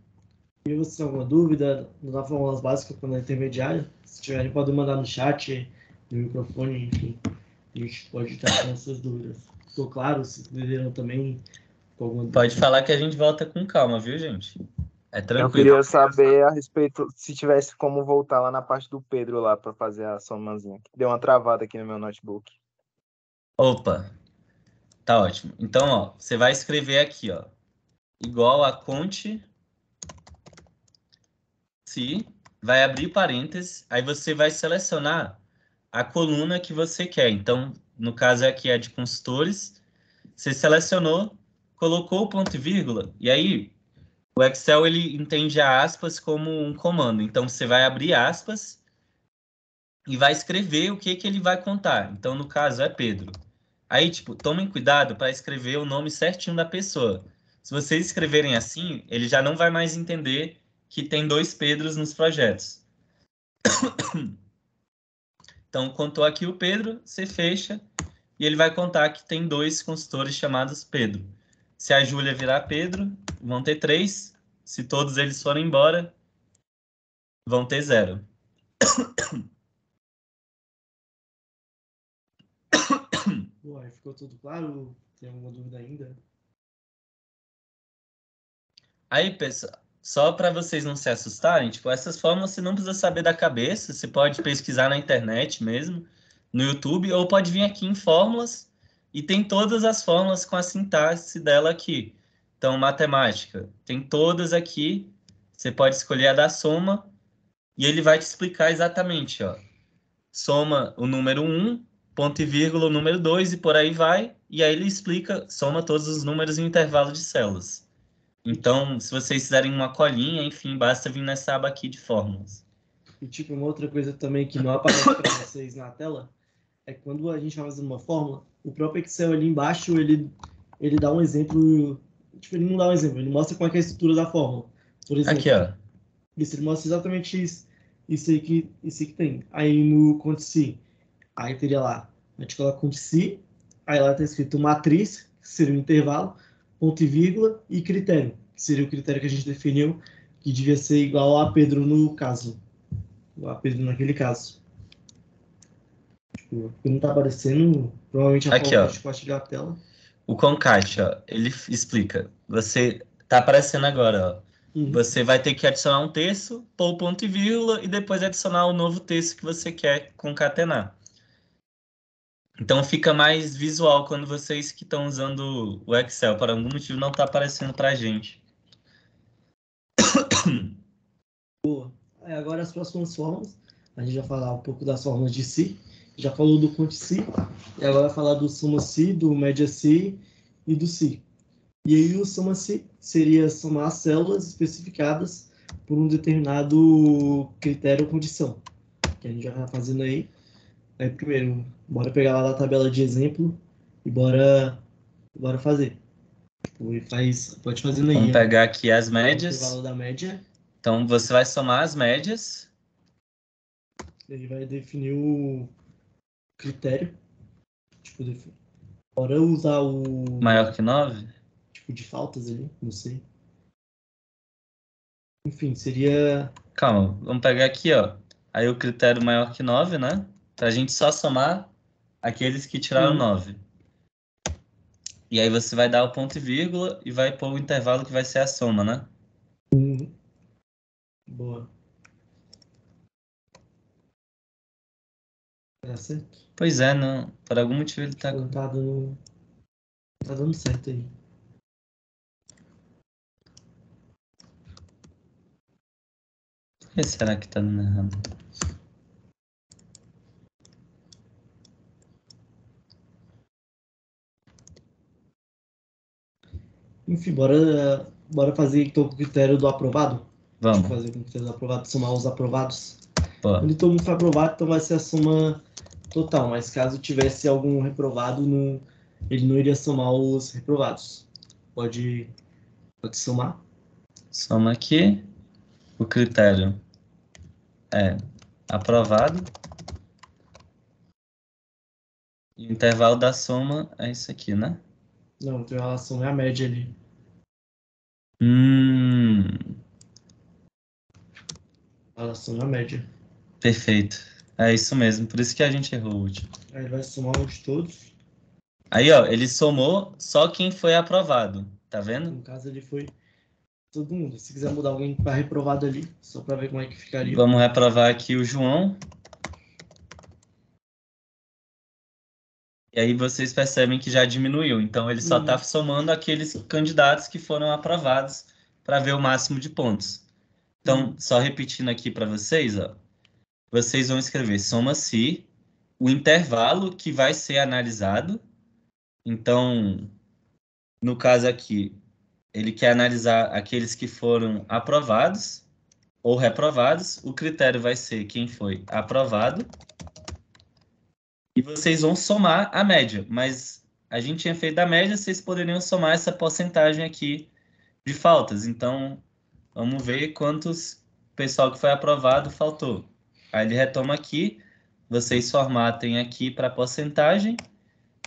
Se você tem alguma dúvida nas fórmulas básicas quando é intermediária, se tiverem, podem mandar no chat, no microfone, enfim. A gente pode estar com essas dúvidas. Ficou claro? Se entenderam também? Pode falar que a gente volta com calma, viu, gente? É tranquilo. Eu queria saber a respeito, se tivesse como voltar lá na parte do Pedro lá para fazer a somazinha. Deu uma travada aqui no meu notebook. Opa, tá ótimo. Então, ó, você vai escrever aqui, ó, igual a conte se vai abrir parênteses, aí você vai selecionar a coluna que você quer. Então, no caso aqui é de consultores, você selecionou, colocou o ponto e vírgula, e aí o Excel ele entende a aspas como um comando. Então você vai abrir aspas e vai escrever o que que ele vai contar. Então no caso é Pedro. Aí tipo, tomem cuidado para escrever o nome certinho da pessoa. Se vocês escreverem assim, ele já não vai mais entender que tem dois Pedros nos projetos. Então, contou aqui o Pedro, você fecha, e ele vai contar que tem dois consultores chamados Pedro. Se a Júlia virar Pedro, vão ter três. Se todos eles forem embora, vão ter zero. Uai, ficou tudo claro? Tem alguma dúvida ainda? Aí, pessoal, só para vocês não se assustarem, tipo, essas fórmulas você não precisa saber da cabeça, você pode pesquisar na internet mesmo, no YouTube, ou pode vir aqui em fórmulas e tem todas as fórmulas com a sintaxe dela aqui. Então, matemática, tem todas aqui. Você pode escolher a da soma e ele vai te explicar exatamente, ó. Soma o número 1, ponto e vírgula o número 2 e por aí vai. E aí ele explica, soma todos os números em intervalo de células. Então, se vocês fizerem uma colinha, enfim, basta vir nessa aba aqui de fórmulas. E tipo, uma outra coisa também que não aparece para vocês na tela é quando a gente vai fazendo uma fórmula, o próprio Excel ali embaixo, ele, ele dá um exemplo, tipo, ele não dá um exemplo, ele mostra qual é a estrutura da fórmula. Por exemplo, aqui, ó. Isso, ele mostra exatamente isso, isso aí que, isso aí que tem. Aí no conte aí teria lá, a gente coloca conte aí lá está escrito matriz, que seria o intervalo, ponto e vírgula, e critério, que seria o critério que a gente definiu, que devia ser igual a Pedro no caso. A Pedro naquele caso. Tipo, não tá aparecendo, provavelmente a Aqui, ó. de compartilhar a tela. O Concat, ó, ele explica. Você tá aparecendo agora, ó. Uhum. Você vai ter que adicionar um texto, pôr o ponto e vírgula e depois adicionar o novo texto que você quer concatenar. Então fica mais visual quando vocês que estão usando o Excel, por algum motivo, não está aparecendo para a gente. Boa. É, agora as próximas formas. A gente vai falar um pouco das formas de si já falou do ponte si, e agora vai falar do soma si, do média si e do si. E aí o soma si seria somar células especificadas por um determinado critério ou condição, que a gente já está fazendo aí. Aí primeiro, bora pegar lá da tabela de exemplo e bora, bora fazer. Tipo, faz, pode fazer aí. Vamos pegar aqui as médias. O valor da média. Então você vai somar as médias. Ele vai definir o critério. Tipo, de, fora usar o. Maior que 9? Tipo, de faltas ali, não sei. Enfim, seria. Calma, vamos pegar aqui, ó. Aí o critério maior que 9, né? Pra gente só somar aqueles que tiraram Uhum. 9. E aí você vai dar o ponto e vírgula e vai pôr o intervalo que vai ser a soma, né? Boa. Tá certo? Pois é, não. Por algum motivo ele tá. Não tá dando. Tá dando certo aí. Por que será que tá dando errado? Enfim, bora, bora fazer então o critério do aprovado. Vamos, Fazer com o critério do aprovado, somar os aprovados. pô. Quando todo mundo foi aprovado, então vai ser a soma total. Mas caso tivesse algum reprovado, não, ele não iria somar os reprovados. Pode, pode somar. Soma aqui. O critério é aprovado. E o intervalo da soma é isso aqui, né? Não, tem relação é a média ali. Hum, A relação é a média. perfeito. É isso mesmo. Por isso que a gente errou o último. Aí ele vai somar os todos. Aí, ó, ele somou só quem foi aprovado. Tá vendo? No caso, ele foi todo mundo. Se quiser mudar alguém para reprovado ali, só para ver como é que ficaria. Vamos reprovar aqui o João. E aí vocês percebem que já diminuiu. Então ele só Uhum. está somando aqueles candidatos que foram aprovados para ver o máximo de pontos. Então, Uhum. só repetindo aqui para vocês, ó, vocês vão escrever soma-se o intervalo que vai ser analisado. Então, no caso aqui, ele quer analisar aqueles que foram aprovados ou reprovados. O critério vai ser quem foi aprovado. E vocês vão somar a média, mas a gente tinha feito a média, vocês poderiam somar essa porcentagem aqui de faltas. Então, vamos ver quantos pessoal que foi aprovado faltou. Aí ele retoma aqui, vocês formatem aqui para porcentagem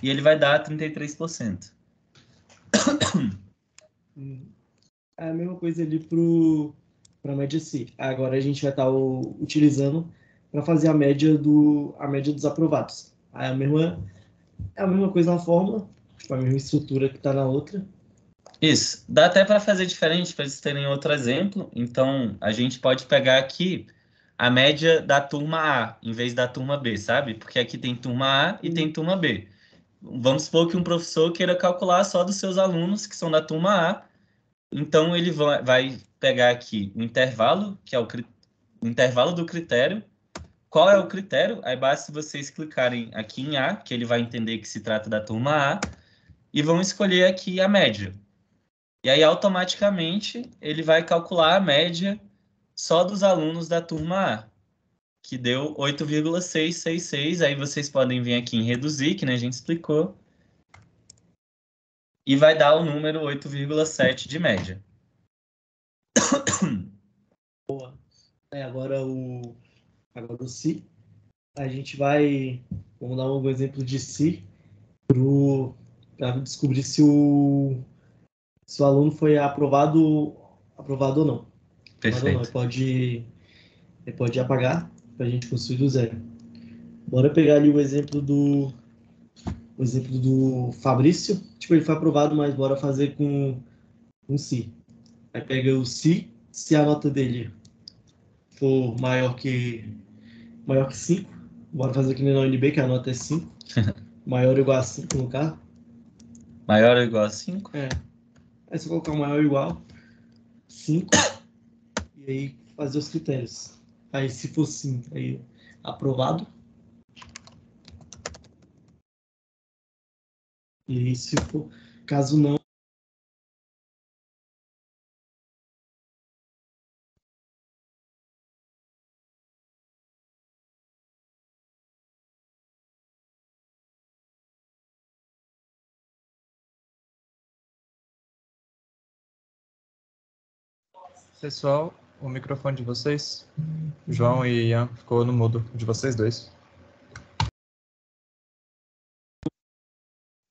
e ele vai dar 33%. Hum. É a mesma coisa ali para média C. Agora a gente vai estar utilizando para fazer a média do a média dos aprovados. Aí é a mesma é a mesma coisa na fórmula, tipo a mesma estrutura que está na outra. Isso, dá até para fazer diferente, para vocês terem outro exemplo. Então, a gente pode pegar aqui a média da turma A, em vez da turma B, sabe? Porque aqui tem turma A e tem turma B. Vamos supor que um professor queira calcular só dos seus alunos que são da turma A. Então, ele va- vai pegar aqui o intervalo, que é o, o intervalo do critério. Qual é o critério? Aí basta vocês clicarem aqui em A, que ele vai entender que se trata da turma A, e vão escolher aqui a média. E aí, automaticamente, ele vai calcular a média só dos alunos da turma A, que deu 8,666. Aí vocês podem vir aqui em reduzir, que né, a gente explicou. E vai dar o número 8,7 de média. É, agora o agora o C. A gente vai vamos dar um exemplo de C para descobrir se o se o aluno foi aprovado aprovado ou não. Aprovado ou não. Perfeito. Ele pode ele pode apagar para a gente construir do zero. Bora pegar ali o exemplo do o exemplo do Fabrício. Tipo, ele foi aprovado, mas bora fazer com um C. Aí pega o C, se a nota dele for maior que maior que 5, bora fazer aqui na UNB, que a nota é 5. maior ou igual a 5 no carro. Maior ou igual a 5? É. Aí você colocar o maior ou igual 5 e aí fazer os critérios. Aí se for 5, aí aprovado. E aí se for, caso não, Pessoal, o microfone de vocês, João e Ian, ficou no mudo, de vocês dois.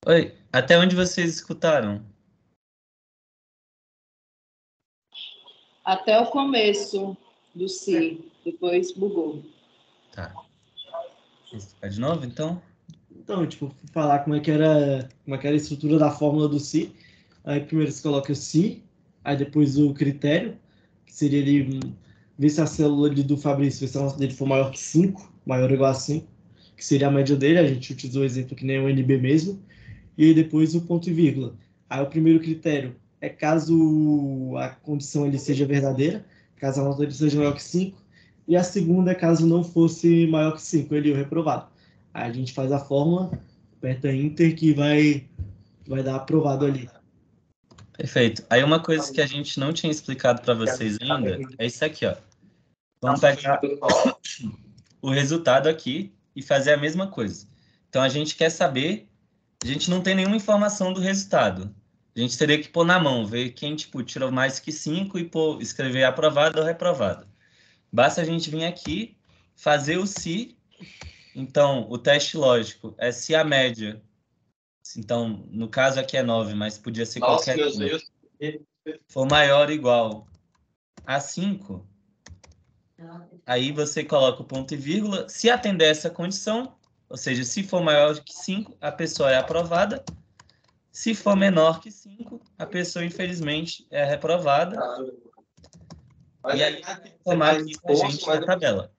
Oi, até onde vocês escutaram? Até o começo. do C. Depois bugou. Tá. Vai de novo, então? Então, tipo, falar como é que era, como é que era a estrutura da fórmula do Si. Aí primeiro você coloca o Si, aí depois o critério, seria ele hum, ver se a célula ali do Fabrício, se a massa dele for maior que 5, maior ou igual a 5, que seria a média dele, a gente utilizou o exemplo que nem o NB mesmo, e depois o ponto e vírgula. Aí o primeiro critério é caso a condição ele seja verdadeira, caso a nota dele seja maior que 5, e a segunda é caso não fosse maior que 5, ele é o reprovado. Aí a gente faz a fórmula, aperta Enter que vai, vai dar aprovado ali. Perfeito. Aí uma coisa que a gente não tinha explicado para vocês ainda é isso aqui, ó. Vamos pegar o resultado aqui e fazer a mesma coisa. Então a gente quer saber, a gente não tem nenhuma informação do resultado. A gente teria que pôr na mão, ver quem tipo tirou mais que 5 e pôr, escrever aprovado ou reprovado. Basta a gente vir aqui, fazer o se. Então, o teste lógico é se a média então, no caso aqui é 9, mas podia ser Nossa, qualquer meu número. Deus. For maior ou igual a 5, aí você coloca o ponto e vírgula. Se atender essa condição, ou seja, se for maior que 5, a pessoa é aprovada. Se for menor que 5, a pessoa, infelizmente, é reprovada. E aí, tomar aqui pra gente na tabela.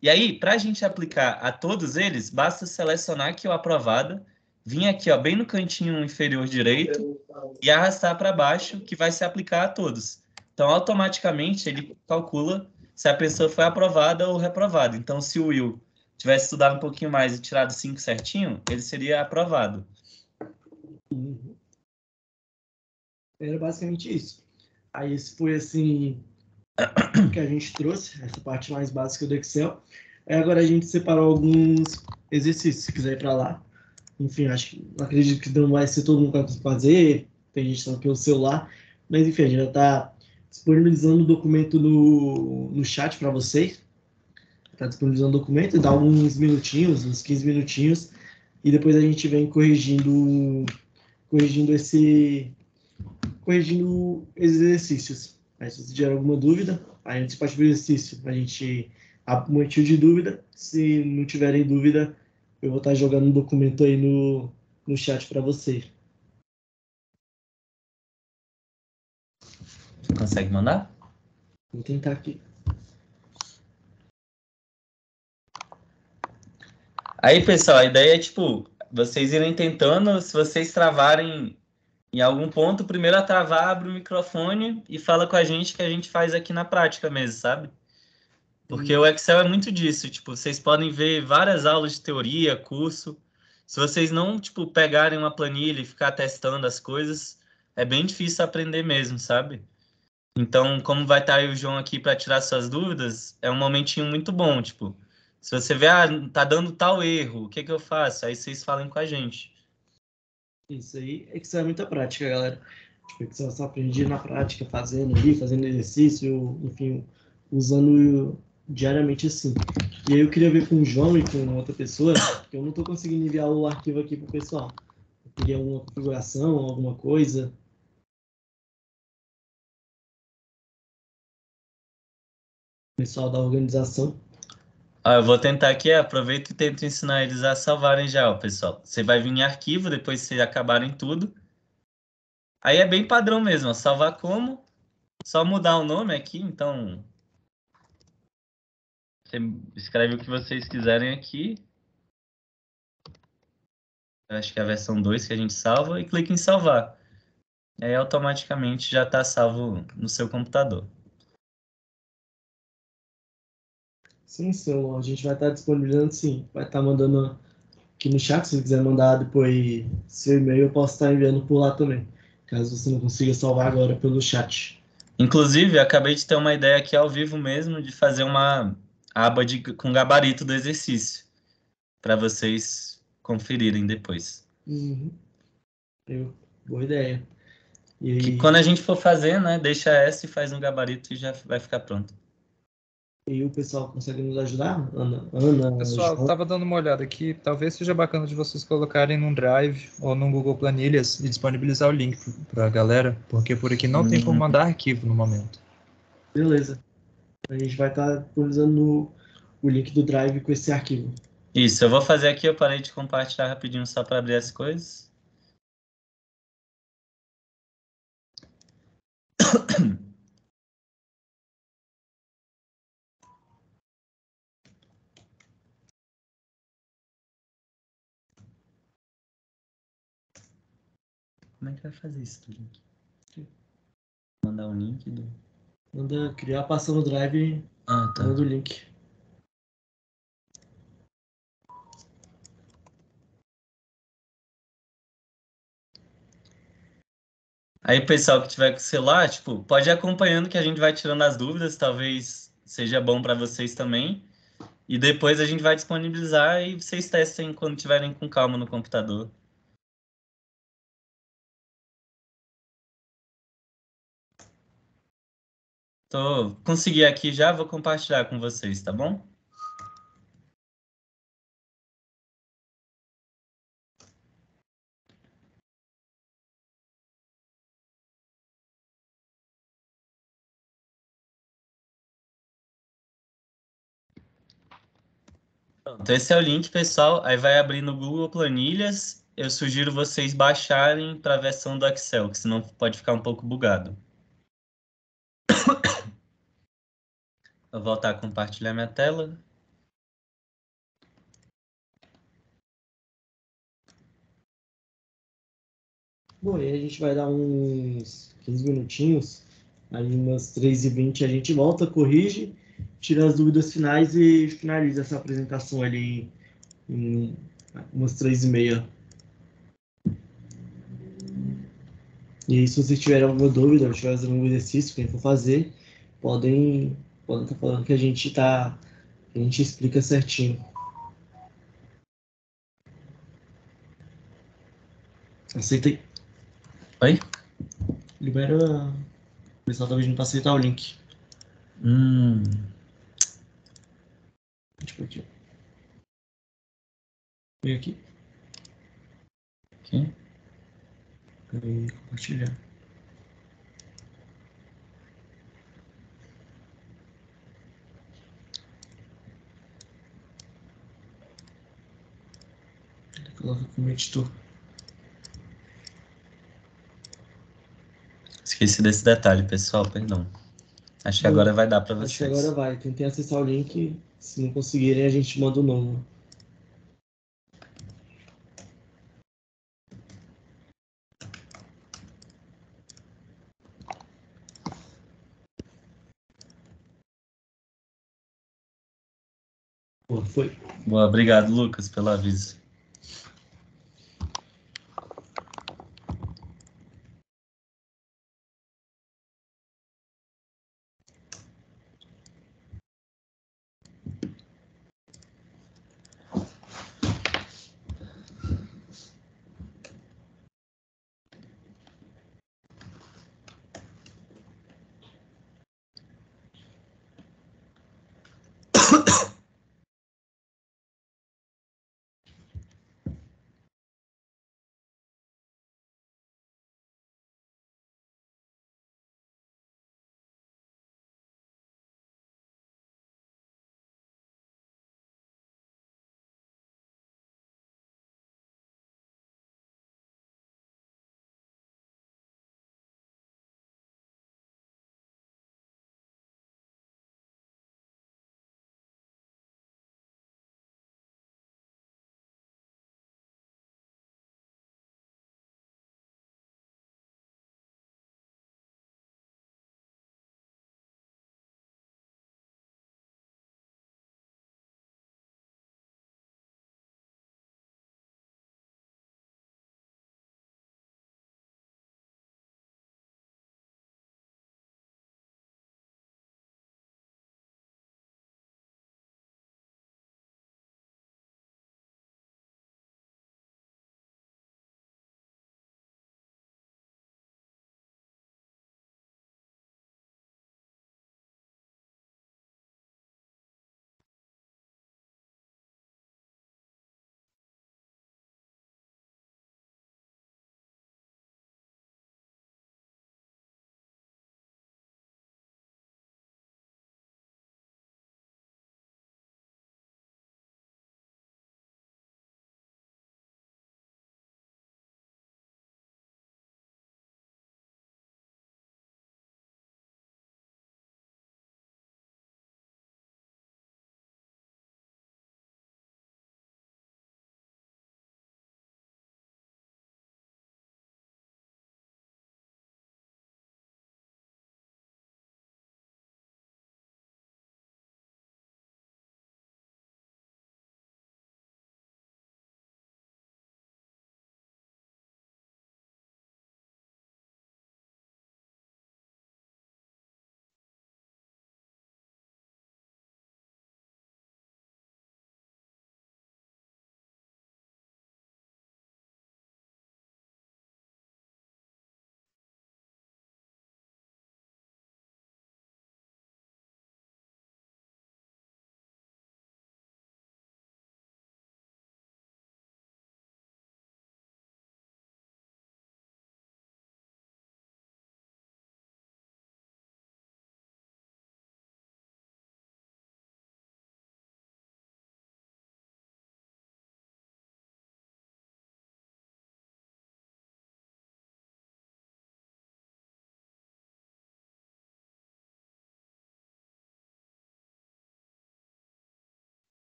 E aí, para a gente aplicar a todos eles, basta selecionar aqui o aprovada, vir aqui, ó, bem no cantinho inferior direito e arrastar para baixo, que vai se aplicar a todos. Então, automaticamente, ele calcula se a pessoa foi aprovada ou reprovada. Então, se o Will tivesse estudado um pouquinho mais e tirado 5 certinho, ele seria aprovado. Era basicamente isso. Aí esse foi assim que a gente trouxe, essa parte mais básica do Excel. Aí agora a gente separou alguns exercícios, se quiser ir para lá. Enfim, acho acredito que não vai ser todo mundo vai fazer, tem gente que está pelo celular, mas enfim, a gente já está disponibilizando o documento no, no chat para vocês. Está disponibilizando o documento, dá alguns minutinhos, uns 15 minutinhos, e depois a gente vem corrigindo, corrigindo esse, corrigindo exercícios. Aí, se você tiver alguma dúvida, a gente parte do exercício. A gente um motivo de dúvida. Se não tiverem dúvida, eu vou estar jogando um documento aí no, no chat para vocês. Você consegue mandar? Vou tentar aqui. Aí, pessoal, a ideia é, tipo, vocês irem tentando, se vocês travarem em algum ponto, primeiro a travar, abre o microfone e fala com a gente que a gente faz aqui na prática mesmo, sabe? Porque o Excel é muito disso, tipo, vocês podem ver várias aulas de teoria, curso. Se vocês não, tipo, pegarem uma planilha e ficar testando as coisas, é bem difícil aprender mesmo, sabe? Então, como vai estar aí o João aqui para tirar suas dúvidas, é um momentinho muito bom, tipo, se você vê, ah, tá dando tal erro, o que que eu faço? Aí vocês falem com a gente. Isso aí, Excel é muita prática, galera. Tipo, Excel só aprendi na prática, fazendo ali, fazendo exercício, enfim, usando diariamente assim. E aí eu queria ver com o João e com outra pessoa, que eu não estou conseguindo enviar o arquivo aqui pro pessoal. Eu queria alguma configuração, alguma coisa. Pessoal da organização. Ah, eu vou tentar aqui, aproveito e tento ensinar eles a salvarem já, ó, pessoal. Você vai vir em arquivo, depois vocês acabarem tudo. Aí é bem padrão mesmo, ó, salvar como? Só mudar o nome aqui, então... Você escreve o que vocês quiserem aqui. Eu acho que é a versão 2 que a gente salva e clica em salvar. E aí automaticamente já está salvo no seu computador. Sim, senhor. A gente vai estar disponibilizando sim. Vai estar mandando aqui no chat, se quiser mandar depois seu e-mail, eu posso estar enviando por lá também. Caso você não consiga salvar agora pelo chat. Inclusive, acabei de ter uma ideia aqui ao vivo mesmo de fazer uma aba de, com gabarito do exercício para vocês conferirem depois. Uhum. Eu, boa ideia. E Que quando a gente for fazer, né, deixa essa e faz um gabarito e já vai ficar pronto. E o pessoal consegue nos ajudar? Ana, Ana Pessoal, estava dando uma olhada aqui. Talvez seja bacana de vocês colocarem num Drive ou num Google Planilhas e disponibilizar o link para a galera, porque por aqui não tem como Uhum. mandar arquivo no momento. Beleza. A gente vai estar atualizando o link do Drive com esse arquivo. Isso, eu vou fazer aqui, eu parei de compartilhar rapidinho só para abrir as coisas. Como é que vai fazer isso aqui? Mandar um link do. Manda criar, passa no Drive, Ah, tá. manda o link. Aí pessoal que tiver com celular, tipo, pode ir acompanhando que a gente vai tirando as dúvidas, talvez seja bom para vocês também. E depois a gente vai disponibilizar e vocês testem quando tiverem com calma no computador. Tô, consegui aqui já, vou compartilhar com vocês, tá bom? Pronto, esse é o link, pessoal. Aí vai abrir no Google Planilhas. Eu sugiro vocês baixarem para a versão do Excel, que senão pode ficar um pouco bugado. Vou voltar a compartilhar minha tela. Bom, e aí a gente vai dar uns 15 minutinhos, aí umas 3h20 a gente volta, corrige, tira as dúvidas finais e finaliza essa apresentação ali em umas 3h30. E aí, se vocês tiverem alguma dúvida, ou tiverem algum exercício que a gente for fazer, podem podem estar falando que a gente tá a gente explica certinho. Aceita aí. Oi? Libera. O pessoal tá pedindo pra aceitar o link. Hum, Tipo aqui. Vem aqui. aqui. E compartilhar. Coloca como editor. Esqueci desse detalhe, pessoal, perdão. Acho que agora vai dar para Acho que vocês. agora vai. Tentem acessar o link. Se não conseguirem, a gente manda o novo. Pô, foi. Boa, obrigado, Lucas, pelo aviso.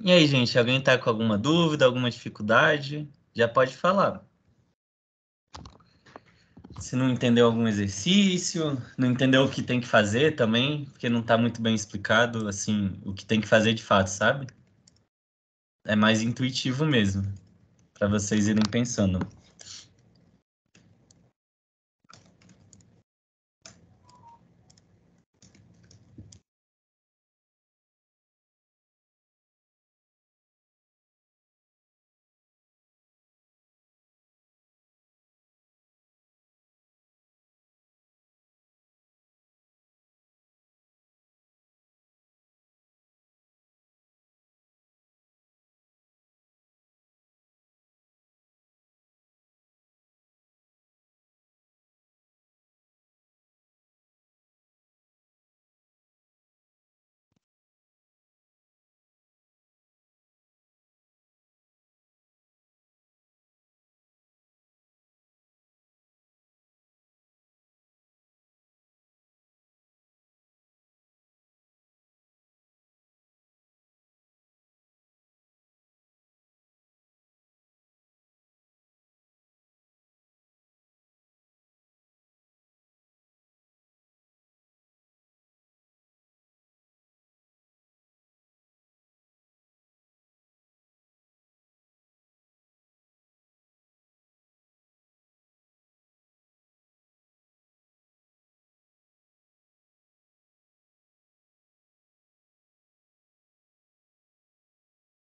E aí, gente, alguém está com alguma dúvida, alguma dificuldade? Já pode falar. Se não entendeu algum exercício, não entendeu o que tem que fazer também, porque não está muito bem explicado, assim, o que tem que fazer de fato, sabe? É mais intuitivo mesmo, para vocês irem pensando.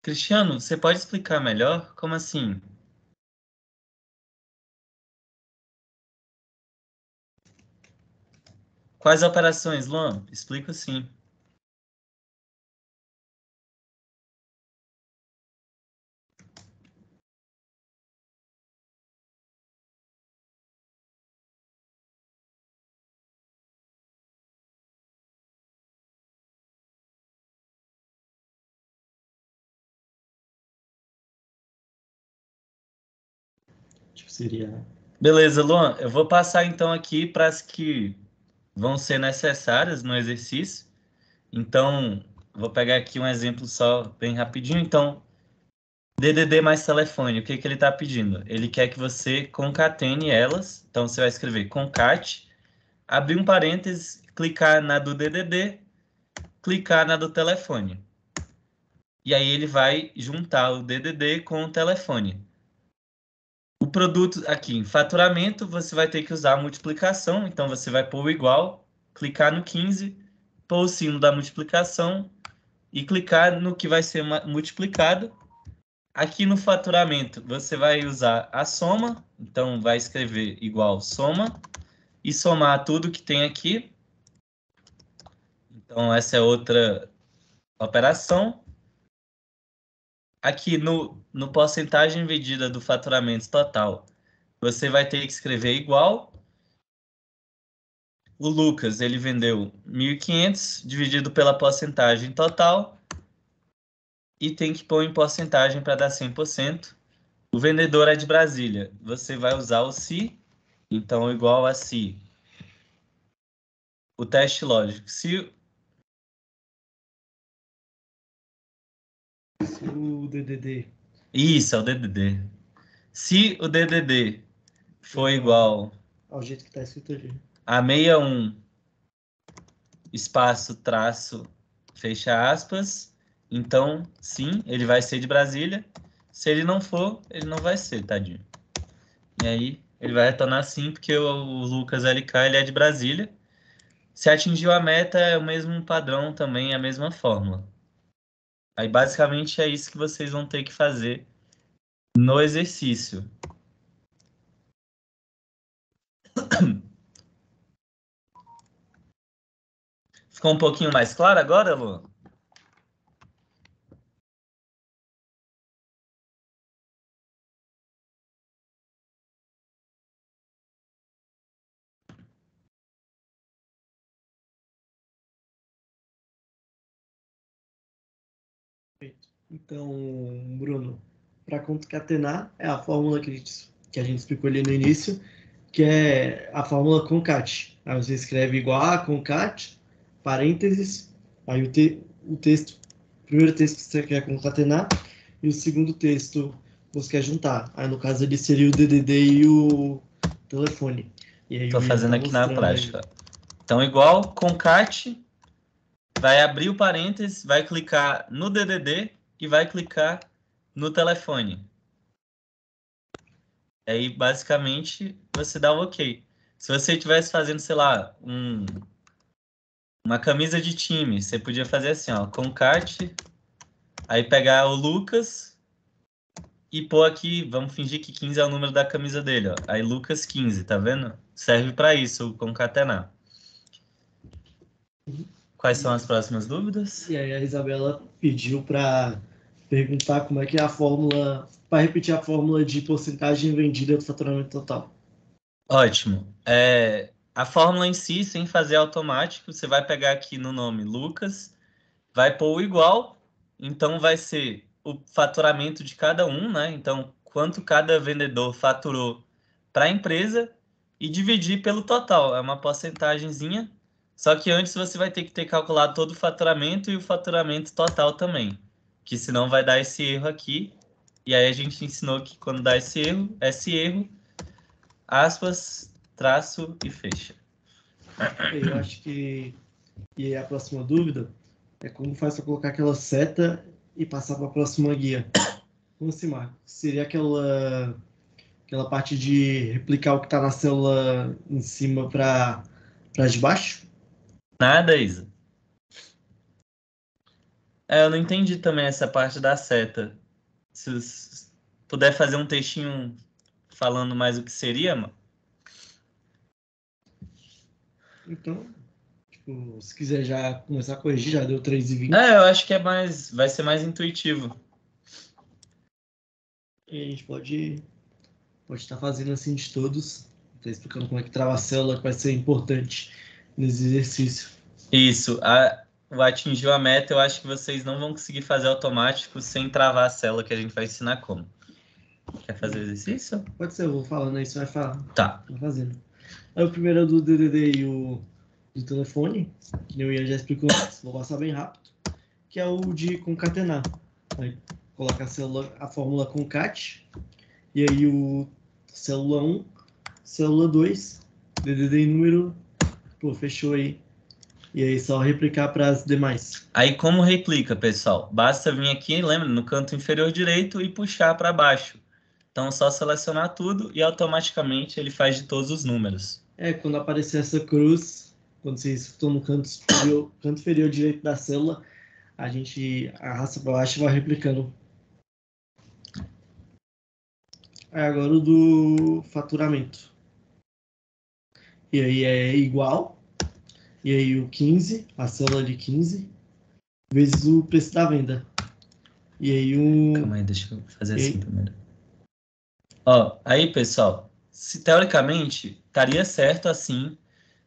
Cristiano, você pode explicar melhor? Como assim? Quais operações, Luan? Explica sim. Seria. Beleza, Luan. Eu vou passar então aqui para as que vão ser necessárias no exercício. Então, vou pegar aqui um exemplo só bem rapidinho. Então, DDD mais telefone, o que, que ele está pedindo? Ele quer que você concatene elas. Então, você vai escrever concat, abrir um parênteses, clicar na do DDD, clicar na do telefone. E aí ele vai juntar o DDD com o telefone. O produto aqui em faturamento, você vai ter que usar a multiplicação. Então, você vai pôr o igual, clicar no 15, pôr o signo da multiplicação e clicar no que vai ser multiplicado. Aqui no faturamento, você vai usar a soma. Então, vai escrever igual soma e somar tudo que tem aqui. Então, essa é outra operação. Aqui no, no porcentagem medida do faturamento total, você vai ter que escrever igual. O Lucas, ele vendeu 1.500 dividido pela porcentagem total e tem que pôr em porcentagem para dar 100%. O vendedor é de Brasília. Você vai usar o se, então igual a se. O teste lógico. Se O DDD. Isso, é o DDD. Se o DDD for igual Ao jeito que está escrito ali. a 61 espaço traço fecha aspas, então sim, ele vai ser de Brasília. Se ele não for, ele não vai ser, tadinho. E aí ele vai retornar sim, porque o, o Lucas LK ele é de Brasília. Se atingiu a meta, é o mesmo padrão também, a mesma fórmula. Aí basicamente é isso que vocês vão ter que fazer no exercício. Ficou um pouquinho mais claro agora, Lu? Então, Bruno, para concatenar é a fórmula que a, gente, que a gente explicou ali no início, que é a fórmula concat. Aí você escreve igual a concat, parênteses, aí o, te, o texto primeiro texto que você quer concatenar e o segundo texto você quer juntar. Aí, no caso, ele seria o DDD e o telefone. E aí, ia fazendo tá aqui na prática. Então, igual concat, vai abrir o parênteses, vai clicar no DDD e vai clicar no telefone. Aí, basicamente, você dá o OK. Se você estivesse fazendo, sei lá, um, uma camisa de time, você podia fazer assim, ó, concat, aí pegar o Lucas e pôr aqui, vamos fingir que 15 é o número da camisa dele, ó. Aí Lucas 15, tá vendo? Serve para isso, o concatenar. Quais são as próximas dúvidas? E aí a Isabela pediu para perguntar como é que é a fórmula, para repetir a fórmula de porcentagem vendida do faturamento total. Ótimo. É, a fórmula em si, sem fazer automático, você vai pegar aqui no nome Lucas, vai pôr o igual, então vai ser o faturamento de cada um, né? Então, quanto cada vendedor faturou para a empresa e dividir pelo total. É uma porcentagemzinha. Só que antes você vai ter que ter calculado todo o faturamento e o faturamento total também. Que senão vai dar esse erro aqui. E aí a gente ensinou que quando dá esse erro, esse erro, aspas, traço e fecha. Eu acho que e a próxima dúvida é como faz para colocar aquela seta e passar para a próxima guia. Como se marca? Seria aquela aquela parte de replicar o que está na célula em cima para para de baixo? Nada, Isa. É, eu não entendi também essa parte da seta. Se puder fazer um textinho falando mais o que seria, mano. Então, tipo, se quiser já começar a corrigir, já deu 3,20. É, eu acho que é mais, vai ser mais intuitivo. E a gente pode pode estar fazendo assim de todos. Tá explicando como é que trava a célula, que vai ser importante nesse exercício. Isso, a, o atingiu a meta, eu acho que vocês não vão conseguir fazer automático sem travar a célula que a gente vai ensinar como. Quer fazer o exercício? Pode ser, eu vou falando aí, você vai falar. Tá. Vai fazendo. Aí o primeiro é do DDD e o do telefone, que o Ian já explicou antes, vou passar bem rápido, que é o de concatenar. Aí coloca a célula, a fórmula concat, e aí o célula 1, célula 2, DDD número, pô, fechou aí. E aí só replicar para as demais. Aí como replica, pessoal? Basta vir aqui, lembra, no canto inferior direito e puxar para baixo. Então, só selecionar tudo e automaticamente ele faz de todos os números. É, quando aparecer essa cruz, quando vocês estão no canto superior, canto inferior direito da célula, a gente arrasta para baixo e vai replicando. Aí agora o do faturamento. E aí é igual. E aí o 15, a célula de 15, vezes o preço da venda. E aí o. Calma aí, deixa eu fazer E assim primeiro. Ó, aí, pessoal, se teoricamente estaria certo assim,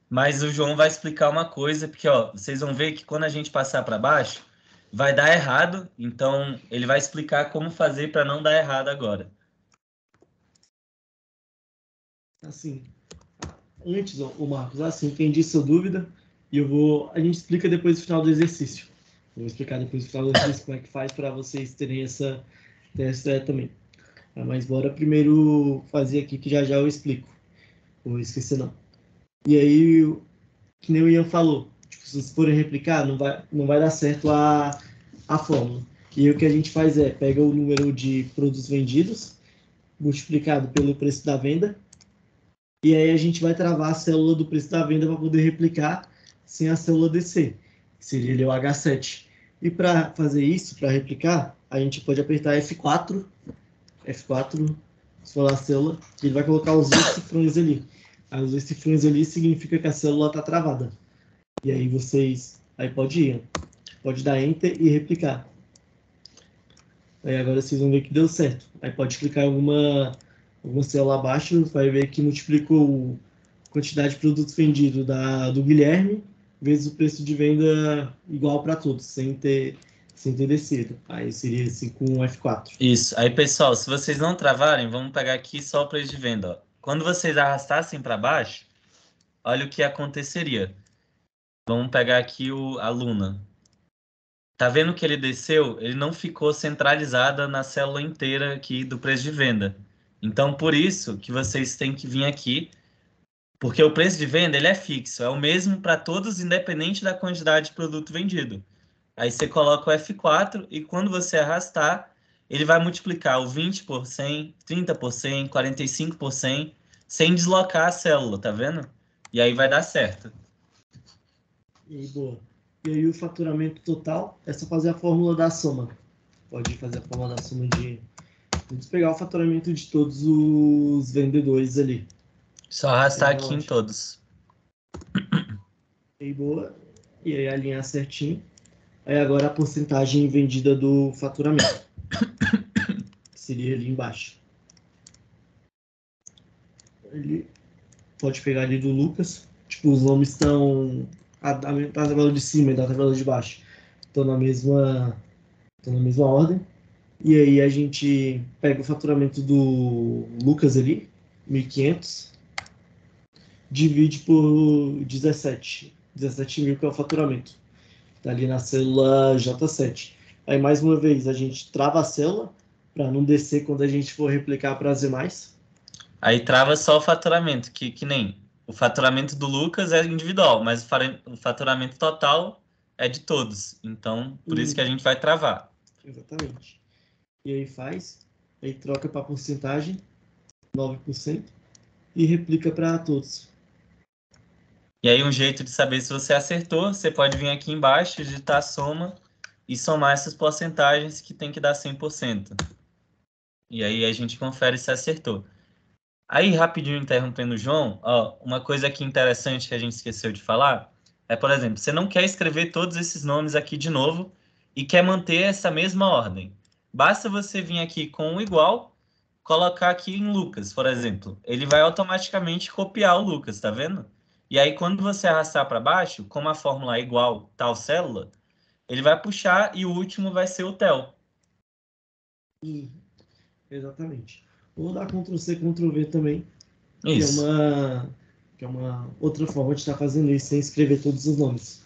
mas o João vai explicar uma coisa, porque ó, vocês vão ver que quando a gente passar para baixo, vai dar errado, então ele vai explicar como fazer para não dar errado agora. Assim, antes, o Marcos, assim, entendi sua dúvida e eu vou, a gente explica depois no final do exercício. Eu vou explicar depois no final do exercício como é que faz para vocês terem essa, essa ideia também. Ah, Mas bora primeiro fazer aqui que já já eu explico. Vou esquecer não. E aí, que nem o Ian falou, tipo, se vocês forem replicar, não vai, não vai dar certo a, a fórmula. E aí o que a gente faz é, pega o número de produtos vendidos, multiplicado pelo preço da venda, e aí a gente vai travar a célula do preço da venda para poder replicar sem a célula descer, seria ali o H7. E para fazer isso, para replicar, a gente pode apertar F4, F4, se for a célula, que ele vai colocar os dois cifrões ali. Os dois cifrões ali significa que a célula está travada. E aí vocês, aí pode ir, pode dar Enter e replicar. Aí agora vocês vão ver que deu certo. Aí pode clicar em alguma alguma célula abaixo, vai ver que multiplicou a quantidade de produtos vendidos da, do Guilherme vezes o preço de venda igual para todos, sem ter, sem ter descido. Aí seria assim com um F4. Isso. Aí, pessoal, se vocês não travarem, vamos pegar aqui só o preço de venda. Ó. Quando vocês arrastassem para baixo, olha o que aconteceria. Vamos pegar aqui o a Luna. Tá vendo que ele desceu? Ele não ficou centralizada na célula inteira aqui do preço de venda. Então, por isso que vocês têm que vir aqui, porque o preço de venda ele é fixo, é o mesmo para todos, independente da quantidade de produto vendido. Aí você coloca o F4 e quando você arrastar, ele vai multiplicar o 20 por 100, 30 por 100, 45 por 100, sem deslocar a célula, tá vendo? E aí vai dar certo. E boa. E aí o faturamento total é só fazer a fórmula da soma. Pode fazer a fórmula da soma de. Vamos pegar o faturamento de todos os vendedores ali. Só arrastar aqui em todos. E aí, boa. E aí alinhar certinho. Aí agora a porcentagem vendida do faturamento. que seria ali embaixo. Ele pode pegar ali do Lucas. Tipo, os nomes estão. A, a, a tabela de cima e da tabela de baixo estão na mesma. Estão na mesma ordem. E aí a gente pega o faturamento do Lucas ali, 1.500, divide por 17. 17 mil que é o faturamento. Tá ali na célula J7. Aí, mais uma vez, a gente trava a célula para não descer quando a gente for replicar para as demais. Aí trava só o faturamento, que, que nem o faturamento do Lucas é individual, mas o faturamento total é de todos. Então, por isso Hum. que a gente vai travar. Exatamente. E aí faz, aí troca para porcentagem, 9%, e replica para todos. E aí, um jeito de saber se você acertou, você pode vir aqui embaixo, digitar soma e somar essas porcentagens que tem que dar 100%. E aí a gente confere se acertou. Aí, rapidinho interrompendo o João, ó, uma coisa aqui interessante que a gente esqueceu de falar é, por exemplo, você não quer escrever todos esses nomes aqui de novo e quer manter essa mesma ordem. Basta você vir aqui com o igual, colocar aqui em Lucas, por exemplo. Ele vai automaticamente copiar o Lucas, tá vendo? E aí, quando você arrastar para baixo, como a fórmula é igual tal célula, ele vai puxar e o último vai ser o tel. Exatamente. Ou dar Ctrl C, Ctrl V também, que é Isso. uma que é uma outra forma de estar fazendo isso sem escrever todos os nomes.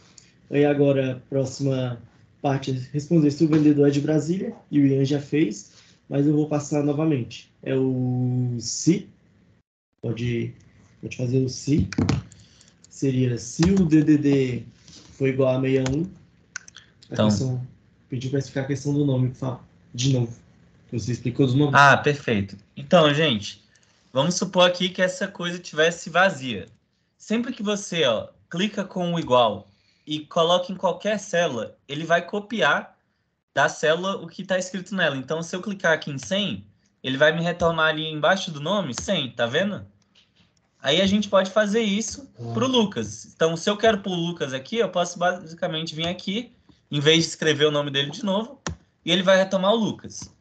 Aí agora, próxima parte responder se o vendedor é de Brasília, e o Ian já fez, mas eu vou passar novamente. É o se, pode, pode fazer o se, seria se o DDD for igual a 61, a Então- questão, pediu para explicar a questão do nome, de novo, você explicou os nomes. Ah, perfeito. Então, gente, vamos supor aqui que essa coisa tivesse vazia. Sempre que você ó, clica com o igual e coloca em qualquer célula, ele vai copiar da célula o que está escrito nela. Então, se eu clicar aqui em 100, ele vai me retornar ali embaixo do nome 100, tá vendo? Aí a gente pode fazer isso para o Lucas. Então, se eu quero pôr o Lucas aqui, eu posso basicamente vir aqui, em vez de escrever o nome dele de novo, e ele vai retomar o Lucas.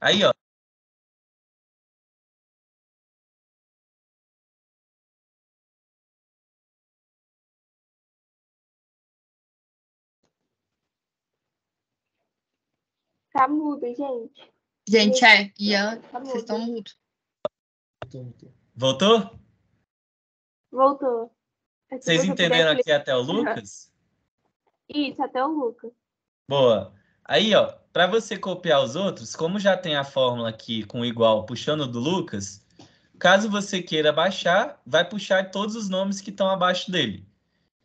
Aí, ó, Tá mudo, gente. Gente, é. Ian, Tá vocês estão mudo. mudos. Voltou? Voltou. É Vocês entenderam aqui até o Lucas? Isso, até o Lucas. Boa. Aí, ó, para você copiar os outros, como já tem a fórmula aqui com igual puxando do Lucas, caso você queira baixar, vai puxar todos os nomes que estão abaixo dele.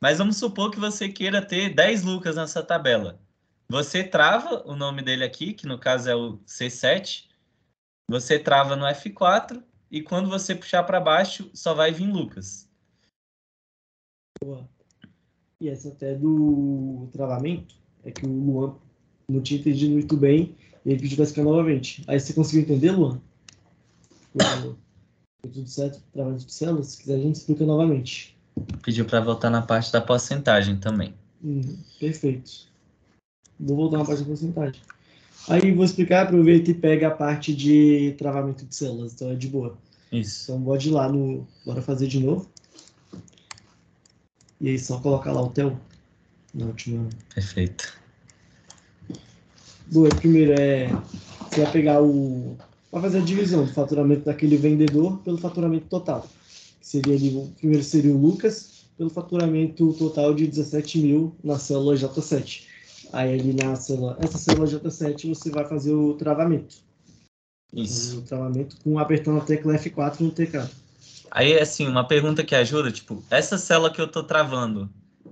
Mas vamos supor que você queira ter 10 Lucas nessa tabela. Você trava o nome dele aqui, que no caso é o C7. Você trava no F4 e quando você puxar para baixo, só vai vir Lucas. E essa até do travamento é que o Luan não tinha entendido muito bem e ele pediu para explicar novamente. Aí você conseguiu entender, Luan? Ficou tudo certo? Travamento de células? Se quiser, a gente explica novamente. Pediu para voltar na parte da porcentagem também. Uhum, perfeito. Vou voltar na parte da porcentagem. Aí vou explicar, aproveita e pega a parte de travamento de células, então é de boa. Isso. Então pode ir lá no. Bora fazer de novo. E aí só colocar lá o TEL na última. Perfeito. Boa, primeiro é. Você vai pegar o. Vai fazer a divisão do faturamento daquele vendedor pelo faturamento total. Seria ali, o primeiro seria o Lucas, pelo faturamento total de 17 mil na célula J7. Aí ali na célula, essa célula J7 você vai fazer o travamento. Isso. O travamento com apertando a tecla F4 no teclado. Aí, assim, uma pergunta que ajuda, tipo, essa célula que eu tô travando,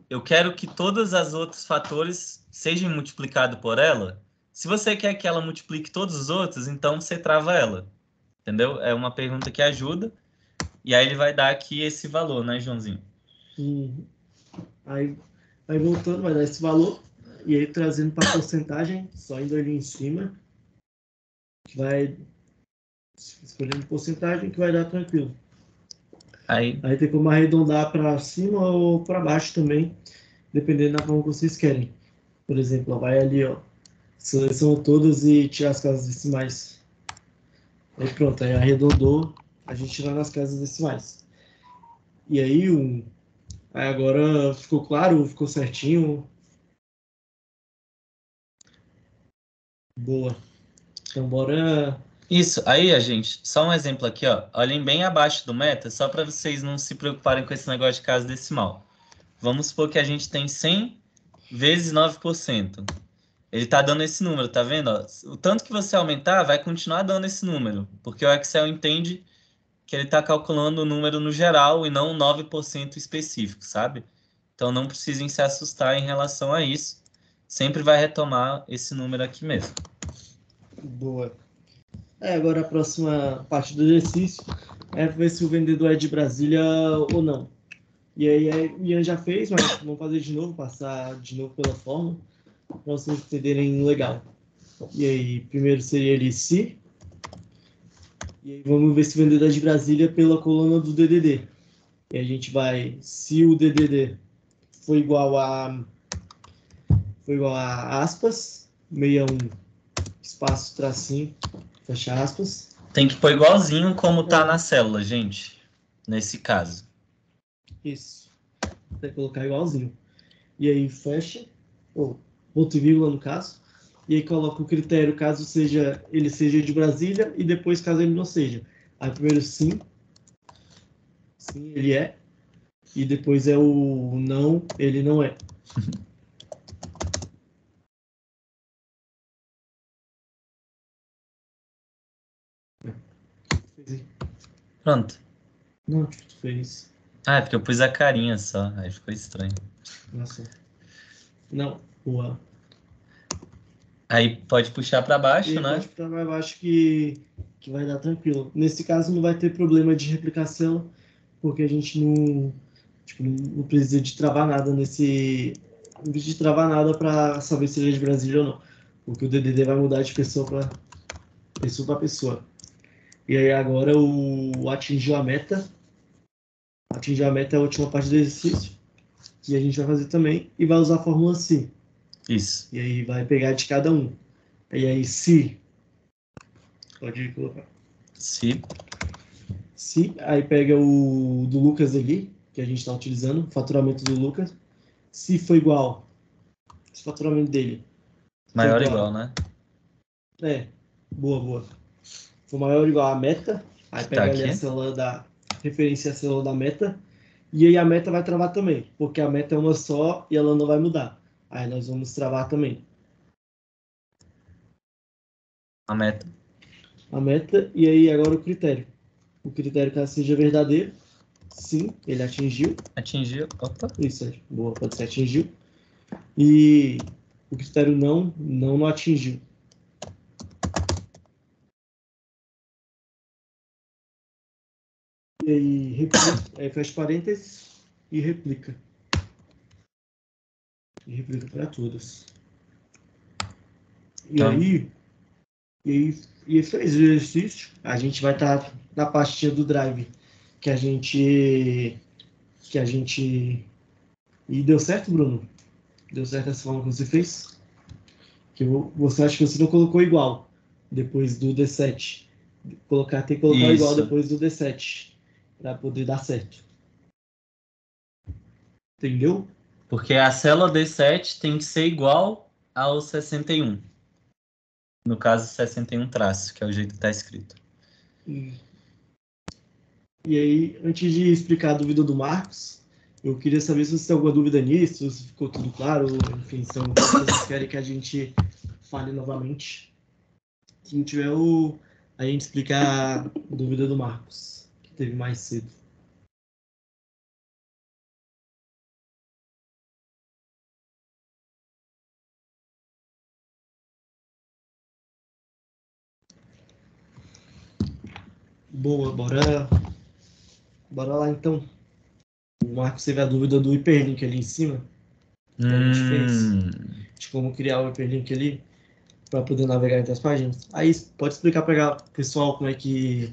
eu quero que todos os outros fatores sejam multiplicados por ela? Se você quer que ela multiplique todos os outros, então você trava ela. Entendeu? É uma pergunta que ajuda. E aí ele vai dar aqui esse valor, né, Joãozinho? Uhum. Aí, aí voltando, vai dar esse valor. E aí trazendo para porcentagem, só indo ali em cima. Vai escolhendo porcentagem que vai dar tranquilo. Aí, Aí tem como arredondar para cima ou para baixo também, dependendo da forma que vocês querem. Por exemplo, ó, vai ali, ó, seleção todas e tirar as casas decimais. Aí pronto, aí arredondou, a gente tira nas casas decimais. E aí, um, aí agora ficou claro, ficou certinho. Boa. Então bora. isso. Aí, a gente, só um exemplo aqui, ó. Olhem bem abaixo do meta, só para vocês não se preocuparem com esse negócio de casa decimal. Vamos supor que a gente tem 100 vezes 9%. Ele tá dando esse número, tá vendo? ó? O tanto que você aumentar, vai continuar dando esse número, porque o Excel entende que ele está calculando o número no geral e não 9% específico, sabe? Então não precisem se assustar em relação a isso. Sempre vai retomar esse número aqui mesmo. Boa. É, agora a próxima parte do exercício é ver se o vendedor é de Brasília ou não. E aí é, Ian já fez, mas vamos fazer de novo, passar de novo pela forma, para vocês entenderem legal. E aí, primeiro seria ele se. E aí vamos ver se o vendedor é de Brasília pela coluna do DDD. E a gente vai, se o DDD for igual a foi igual a aspas, 61 espaço tracinho, fecha aspas. Tem que pôr igualzinho como tá na célula, gente. Nesse caso. Isso. Tem que colocar igualzinho. E aí fecha, ou ponto e vírgula no caso. E aí coloca o critério caso seja ele seja de Brasília e depois caso ele não seja. Aí primeiro sim. Sim, ele é. E depois é o não, ele não é. Pronto. Não, tipo, tu fez. Ah, é porque eu pus a carinha só. Aí ficou estranho. Nossa. Não, boa. Aí pode puxar para baixo, E né? pode ficar mais baixo que, que vai dar tranquilo. Nesse caso não vai ter problema de replicação, porque a gente não, tipo, não precisa de travar nada nesse. Não precisa de travar nada para saber se ele é de Brasília ou não. Porque o DDD vai mudar de pessoa para pessoa para pessoa. E aí agora o atingiu a meta. Atingiu a meta é a última parte do exercício. Que a gente vai fazer também. E vai usar a fórmula SI. Isso. E aí vai pegar de cada um. E aí, se. Pode colocar. Se Se. Aí pega o do Lucas ali, que a gente está utilizando, o faturamento do Lucas. Se for igual. Esse faturamento dele. maior ou igual, né? É. Boa, boa. For maior ou igual a meta. Aí pega Tá ali a célula da. Referência à célula da meta. E aí a meta vai travar também. Porque a meta é uma só e ela não vai mudar. Aí nós vamos travar também. A meta. a meta e aí agora o critério. O critério caso seja verdadeiro, sim, ele atingiu. Atingiu. Opa. Isso, boa, pode ser atingiu. E o critério não, não, não atingiu. E aí, replica, aí fecha parênteses e replica. E replica para todas. E Tá. aí, e aí, e fez o exercício. A gente vai estar na pastinha do drive que a gente que a gente e deu certo, Bruno? Deu certo essa forma que você fez? Que eu- você acha que você não colocou igual depois do D7. Colocar, tem que colocar igual Isso. depois do D7 para poder dar certo. Entendeu? Porque a célula D7 tem que ser igual ao 61. No caso, 61 traços, que é o jeito que está escrito. E aí, antes de explicar a dúvida do Marcos, Eu queria saber se você tem alguma dúvida nisso, se ficou tudo claro, enfim, se vocês querem que a gente fale novamente. Se não tiver, o, a gente explica a dúvida do Marcos, teve mais cedo. Boa, bora, bora lá então. O Marcos teve a dúvida do hiperlink ali em cima, a gente fez. Hum, de como criar o hiperlink ali para poder navegar entre as páginas. Aí pode explicar para o pessoal como é que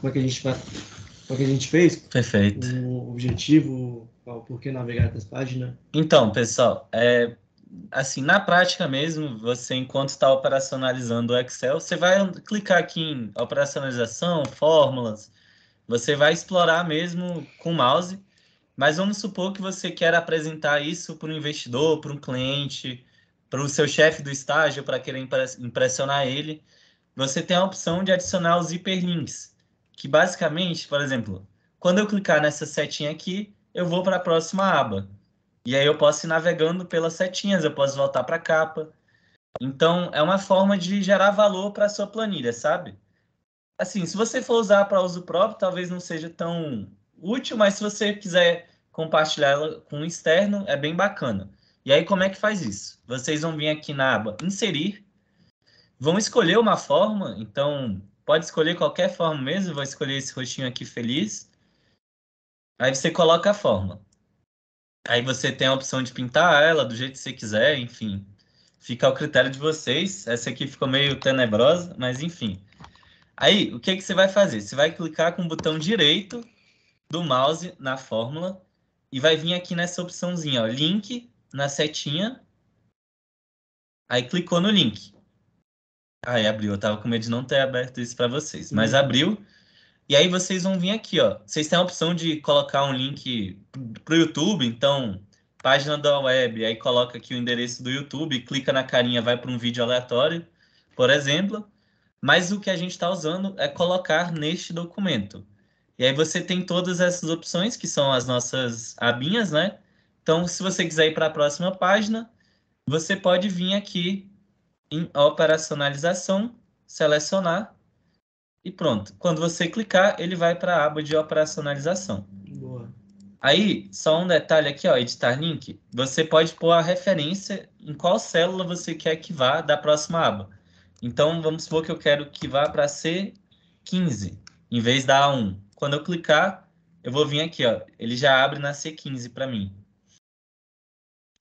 como é que a gente vai, como é que a gente fez, perfeito. o objetivo, qual- por que navegar entre as páginas. Então, pessoal, é, assim, na prática mesmo, você, enquanto está operacionalizando o Excel, você vai clicar aqui em operacionalização, fórmulas, você vai explorar mesmo com o mouse, mas vamos supor que você quer apresentar isso para um investidor, para um cliente, para o seu chefe do estágio, para querer impre- impressionar ele. Você tem a opção de adicionar os hiperlinks, que basicamente, por exemplo, quando eu clicar nessa setinha aqui, eu vou para a próxima aba. E aí eu posso ir navegando pelas setinhas, eu posso voltar para a capa. Então, é uma forma de gerar valor para a sua planilha, sabe? Assim, se você for usar para uso próprio, talvez não seja tão útil, mas se você quiser compartilhar ela com o externo, é bem bacana. E aí, como é que faz isso? Vocês vão vir aqui na aba Inserir, vão escolher uma forma, então pode escolher qualquer forma mesmo, vou escolher esse rostinho aqui feliz. Aí você coloca a forma. Aí você tem a opção de pintar ela do jeito que você quiser, enfim. Fica ao critério de vocês. Essa aqui ficou meio tenebrosa, mas enfim. Aí, o que, que você vai fazer? Você vai clicar com o botão direito do mouse na fórmula e vai vir aqui nessa opçãozinha, ó, link na setinha. Aí clicou no link. Aí abriu. Eu tava com medo de não ter aberto isso para vocês, mas abriu. E aí vocês vão vir aqui, ó. Vocês têm a opção de colocar um link para o YouTube, então página da web, aí coloca aqui o endereço do YouTube, clica na carinha, vai para um vídeo aleatório, por exemplo. Mas o que a gente está usando é colocar neste documento. E aí você tem todas essas opções, que são as nossas abinhas, né? Então, se você quiser ir para a próxima página, você pode vir aqui em operacionalização, selecionar e pronto. Quando você clicar, ele vai para a aba de operacionalização. Boa. Aí, só um detalhe aqui, ó, editar link. Você pode pôr a referência em qual célula você quer que vá da próxima aba. Então, vamos supor que eu quero que vá para C15, em vez da A1. Quando eu clicar, eu vou vir aqui, ó. Ele já abre na C15 para mim.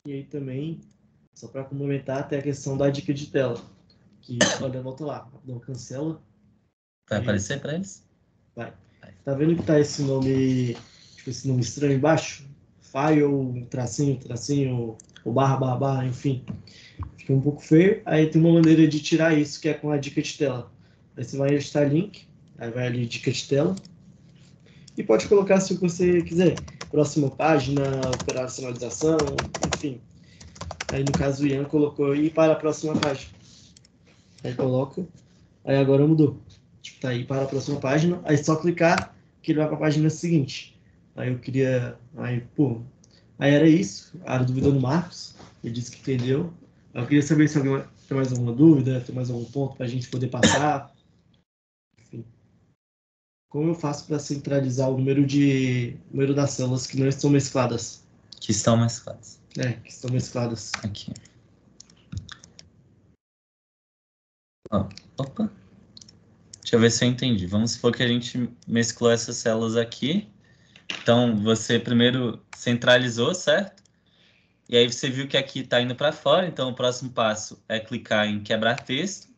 E aí também, só para complementar, tem a questão da dica de tela. Que, olha, volta lá, não cancela. Vai aparecer para eles? Tá vendo que tá esse nome, tipo, esse nome estranho embaixo? File, tracinho, tracinho, ou barra, barra, barra, enfim. Fica um pouco feio. Aí tem uma maneira de tirar isso, que é com a dica de tela. Aí você vai editar link, aí vai ali dica de tela. E pode colocar se você quiser. Próxima página, operacionalização, enfim. Aí no caso o Ian colocou ir para a próxima página. Aí coloca. Aí agora mudou. Tipo, tá aí para a próxima página. Aí só clicar que ele vai para a página seguinte. Aí eu queria. Aí, pô. Aí era isso. A dúvida do Marcos. Ele disse que entendeu. Eu queria saber se alguém tem mais alguma dúvida, tem mais algum ponto para a gente poder passar. Enfim. Como eu faço para centralizar o número de número das células que não estão mescladas? Que estão mesclados. É, que estão mescladas. Aqui. Opa. Deixa eu ver se eu entendi. Vamos supor que a gente mesclou essas células aqui. Então, você primeiro centralizou, certo? E aí você viu que aqui está indo para fora. Então, o próximo passo é clicar em quebrar texto.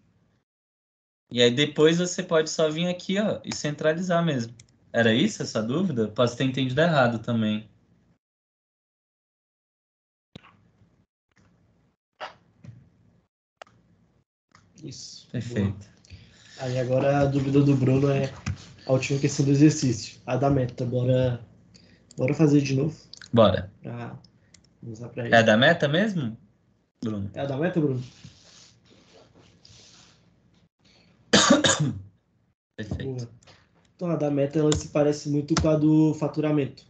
E aí depois você pode só vir aqui ó, e centralizar mesmo. Era isso essa dúvida? Posso ter entendido errado também. Isso. Boa. Perfeito. Aí agora a dúvida do Bruno é a última questão do exercício, a da meta. Bora, bora fazer de novo Bora. para usar para ele. É da meta mesmo, Bruno? É a da meta, Bruno? Perfeito. Boa. Então a da meta ela se parece muito com a do faturamento.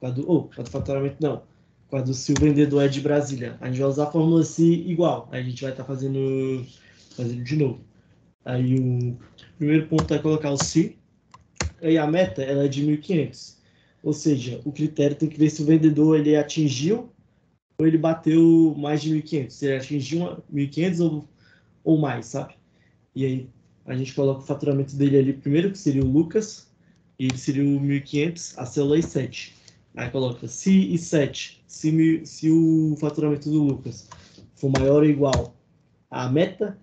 Com a do, oh, com a do faturamento não. Com a do se o vendedor é de Brasília. A gente vai usar a fórmula se igual. Aí a gente vai estar fazendo, fazendo de novo. Aí o primeiro ponto é colocar o se. Aí a meta ela é de 1.500. Ou seja, o critério tem que ver se o vendedor ele atingiu ou ele bateu mais de 1.500. Se ele atingiu 1.500 ou, ou mais, sabe? E aí a gente coloca o faturamento dele ali primeiro, que seria o Lucas, e ele seria o 1.500, a célula e 7. Aí coloca se e 7. Se, se o faturamento do Lucas for maior ou igual à meta,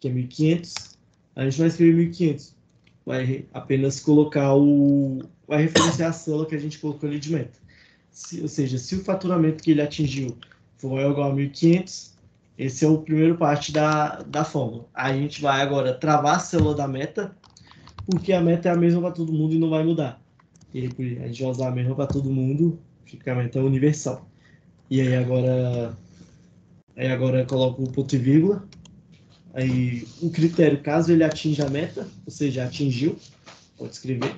que é 1.500, a gente vai escrever 1.500. Vai apenas colocar o. Vai referenciar a célula que a gente colocou ali de meta. Se, ou seja, se o faturamento que ele atingiu for igual a 1.500, esse é o primeiro parte da, da fórmula. A gente vai agora travar a célula da meta, porque a meta é a mesma para todo mundo e não vai mudar. E aí, a gente vai usar a mesma para todo mundo, fica a meta universal. E aí agora, aí agora coloco o ponto e vírgula. Aí o critério, caso ele atinja a meta, ou seja, atingiu, pode escrever.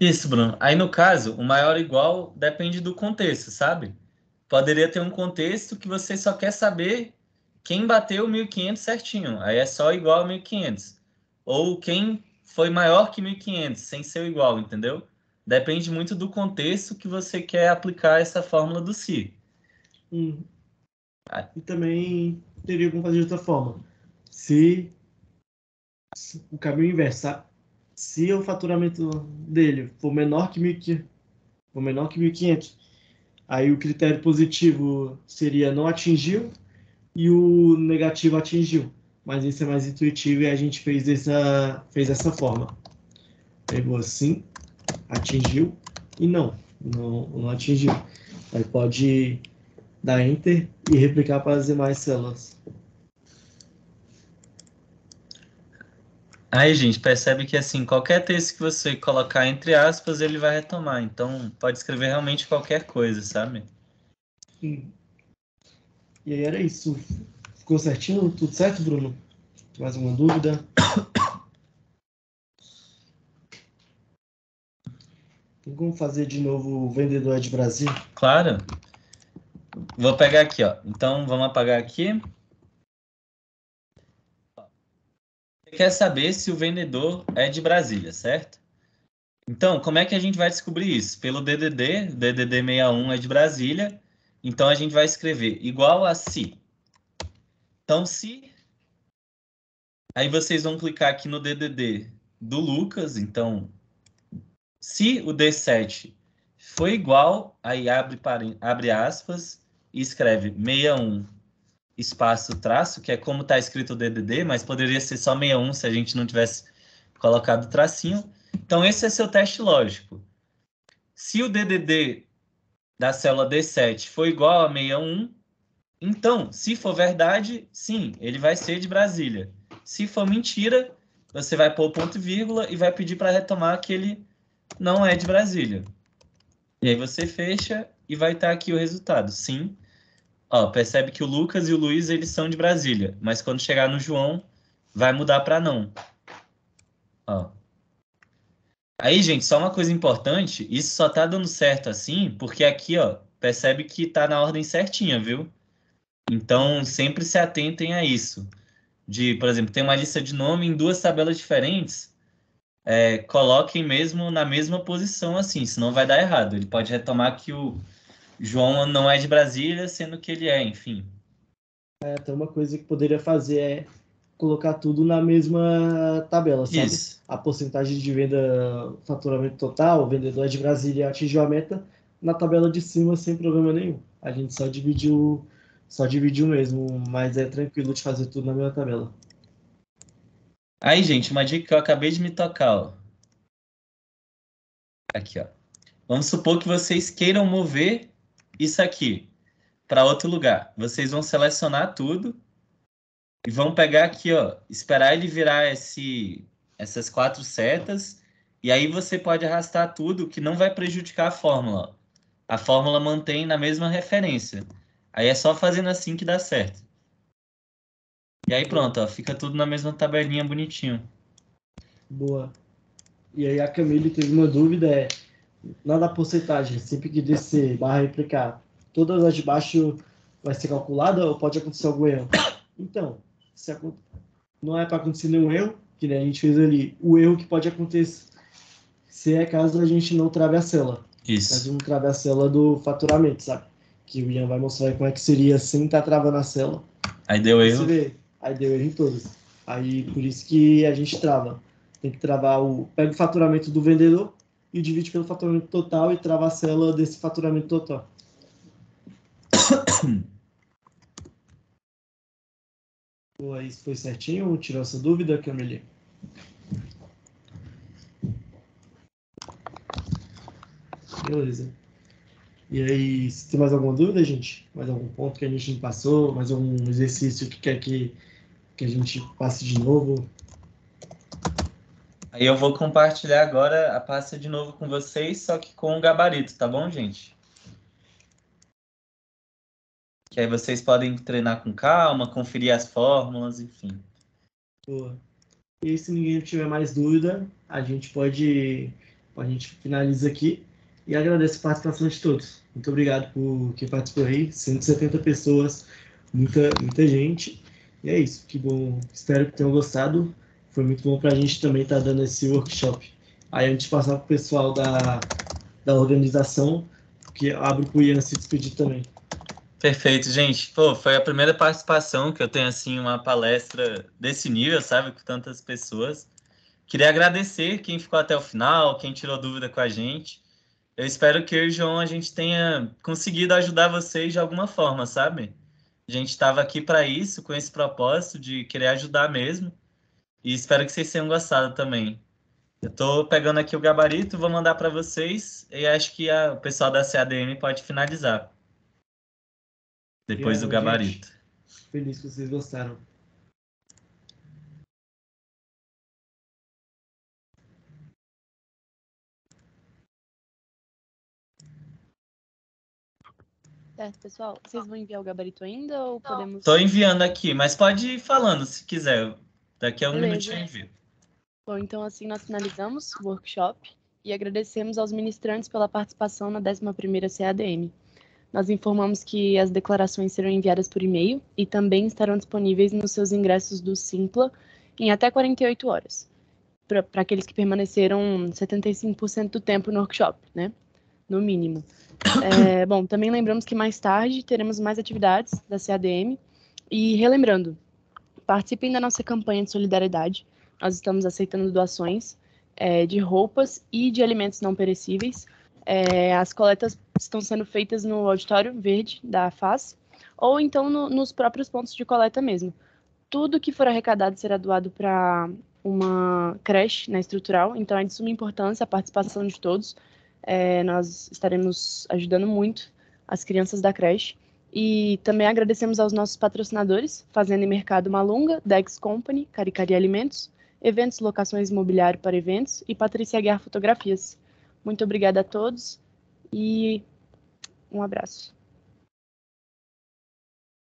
Isso, Bruno. Aí no caso, o maior ou igual depende do contexto, sabe? poderia ter um contexto que você só quer saber quem bateu 1.500 certinho. Aí é só igual a 1.500. Ou quem foi maior que 1.500, sem ser igual, entendeu? Depende muito do contexto que você quer aplicar essa fórmula do si. Hum. Ah. E também teria como fazer de outra forma. Se, se o caminho inverso, sabe? Se o faturamento dele for menor que 1.500, for menor que 1.500, Aí o critério positivo seria não atingiu e o negativo atingiu. Mas esse é mais intuitivo e a gente fez essa, fez essa forma. Pegou assim, atingiu e não, não, não atingiu. Aí pode dar Enter e replicar para as demais células. Aí, gente, percebe que assim, qualquer texto que você colocar entre aspas, ele vai retomar. Então, pode escrever realmente qualquer coisa, sabe? Sim. E aí era isso. Ficou certinho? Tudo certo, Bruno? Mais alguma dúvida? Tem como fazer de novo o vendedor de Brasil? Claro. Vou pegar aqui, ó. Então, vamos apagar aqui. quer saber se o vendedor é de Brasília, certo? Então, como é que a gente vai descobrir isso? Pelo DDD, DDD 61 é de Brasília, então a gente vai escrever igual a se. Então, se... Aí vocês vão clicar aqui no DDD do Lucas, então, se o D7 foi igual, aí abre, abre aspas e escreve 61 espaço traço, que é como está escrito o DDD, mas poderia ser só 61 se a gente não tivesse colocado tracinho. Então, esse é seu teste lógico. Se o DDD da célula D7 for igual a 61, então, se for verdade, sim, ele vai ser de Brasília. Se for mentira, você vai pôr ponto e vírgula e vai pedir para retomar que ele não é de Brasília. E aí você fecha e vai estar aqui o resultado. Sim, Ó, percebe que o Lucas e o Luiz eles são de Brasília, mas quando chegar no João vai mudar para não. Ó. Aí, gente, só uma coisa importante, isso só tá dando certo assim, porque aqui, ó, percebe que tá na ordem certinha, viu? Então, sempre se atentem a isso. De, por exemplo, tem uma lista de nome em duas tabelas diferentes, é, coloquem mesmo na mesma posição assim, senão vai dar errado. Ele pode retomar que o João não é de Brasília, sendo que ele é, enfim. É, tem uma coisa que poderia fazer é colocar tudo na mesma tabela, sabe? Isso. A porcentagem de venda, faturamento total, o vendedor é de Brasília atingiu a meta na tabela de cima sem problema nenhum. A gente só dividiu, só dividiu mesmo, mas é tranquilo de fazer tudo na mesma tabela. Aí, gente, uma dica que eu acabei de me tocar, ó. Aqui, ó. Vamos supor que vocês queiram mover isso aqui para outro lugar. Vocês vão selecionar tudo e vão pegar aqui, ó, esperar ele virar esse, essas quatro setas e aí você pode arrastar tudo que não vai prejudicar a fórmula. A fórmula mantém na mesma referência. Aí é só fazendo assim que dá certo. E aí pronto, ó, fica tudo na mesma tabelinha bonitinho. Boa. E aí a Camille teve uma dúvida, é na porcentagem, sempre que descer barra replicar, todas as de baixo vai ser calculada ou pode acontecer algum erro? Então, se não é para acontecer nenhum erro, que a gente fez ali, o erro que pode acontecer se é caso a gente não trave a célula. Isso. Caso não trave a célula do faturamento, sabe? Que o Ian vai mostrar aí como é que seria sem estar travando a célula. Aí deu erro. vê, aí deu erro em todas. Aí por isso que a gente trava. Tem que travar o. Pega o faturamento do vendedor e divide pelo faturamento total e trava a célula desse faturamento total. Pô, aí foi certinho? Tirou essa dúvida, Camille? Beleza. E aí, se tem mais alguma dúvida, gente? Mais algum ponto que a gente não passou? Mais algum exercício que quer que, que a gente passe de novo? Aí eu vou compartilhar agora a pasta de novo com vocês, só que com o gabarito, tá bom, gente? Que aí vocês podem treinar com calma, conferir as fórmulas, enfim. Boa. E se ninguém tiver mais dúvida, a gente pode. A gente finaliza aqui e agradeço a participação de todos. Muito obrigado por quem participou aí. 170 pessoas, muita, muita gente. E é isso. Que bom. Espero que tenham gostado. Foi muito bom para a gente também estar dando esse workshop. Aí, antes de passar para o pessoal da, da organização, que abro para o Ian se despedir também. Perfeito, gente. Pô, foi a primeira participação que eu tenho, assim, uma palestra desse nível, sabe? Com tantas pessoas. Queria agradecer quem ficou até o final, quem tirou dúvida com a gente. Eu espero que eu e o João a gente tenha conseguido ajudar vocês de alguma forma, sabe? A gente estava aqui para isso, com esse propósito de querer ajudar mesmo. E espero que vocês tenham gostado também. Eu estou pegando aqui o gabarito, vou mandar para vocês e acho que a- o pessoal da CADM pode finalizar. Depois do gabarito. Feliz que vocês gostaram. Certo, pessoal. Vocês vão enviar o gabarito ainda ou podemos. Estou enviando aqui, mas pode ir falando se quiser. Daqui a um Beleza. minutinho envio. Bom, então assim nós finalizamos o workshop e agradecemos aos ministrantes pela participação na 11ª CADM. Nós informamos que as declarações serão enviadas por e-mail e também estarão disponíveis nos seus ingressos do Simpla em até 48 horas, para aqueles que permaneceram 75% do tempo no workshop, né? No mínimo. É, bom, também lembramos que mais tarde teremos mais atividades da CADM e relembrando, participem da nossa campanha de solidariedade nós estamos aceitando doações é, de roupas e de alimentos não perecíveis. É, as coletas estão sendo feitas no auditório verde da FAS ou então no- nos próprios pontos de coleta mesmo. Tudo que for arrecadado será doado para uma creche na estrutural, então é de suma importância a participação de todos. É, nós estaremos ajudando muito as crianças da creche. E também agradecemos aos nossos patrocinadores, Fazenda e Mercado Malunga, Dex Company, Caricari Alimentos, Eventos Locações Imobiliário para Eventos e Patrícia Guerra Fotografias. Muito obrigada a todos e um abraço.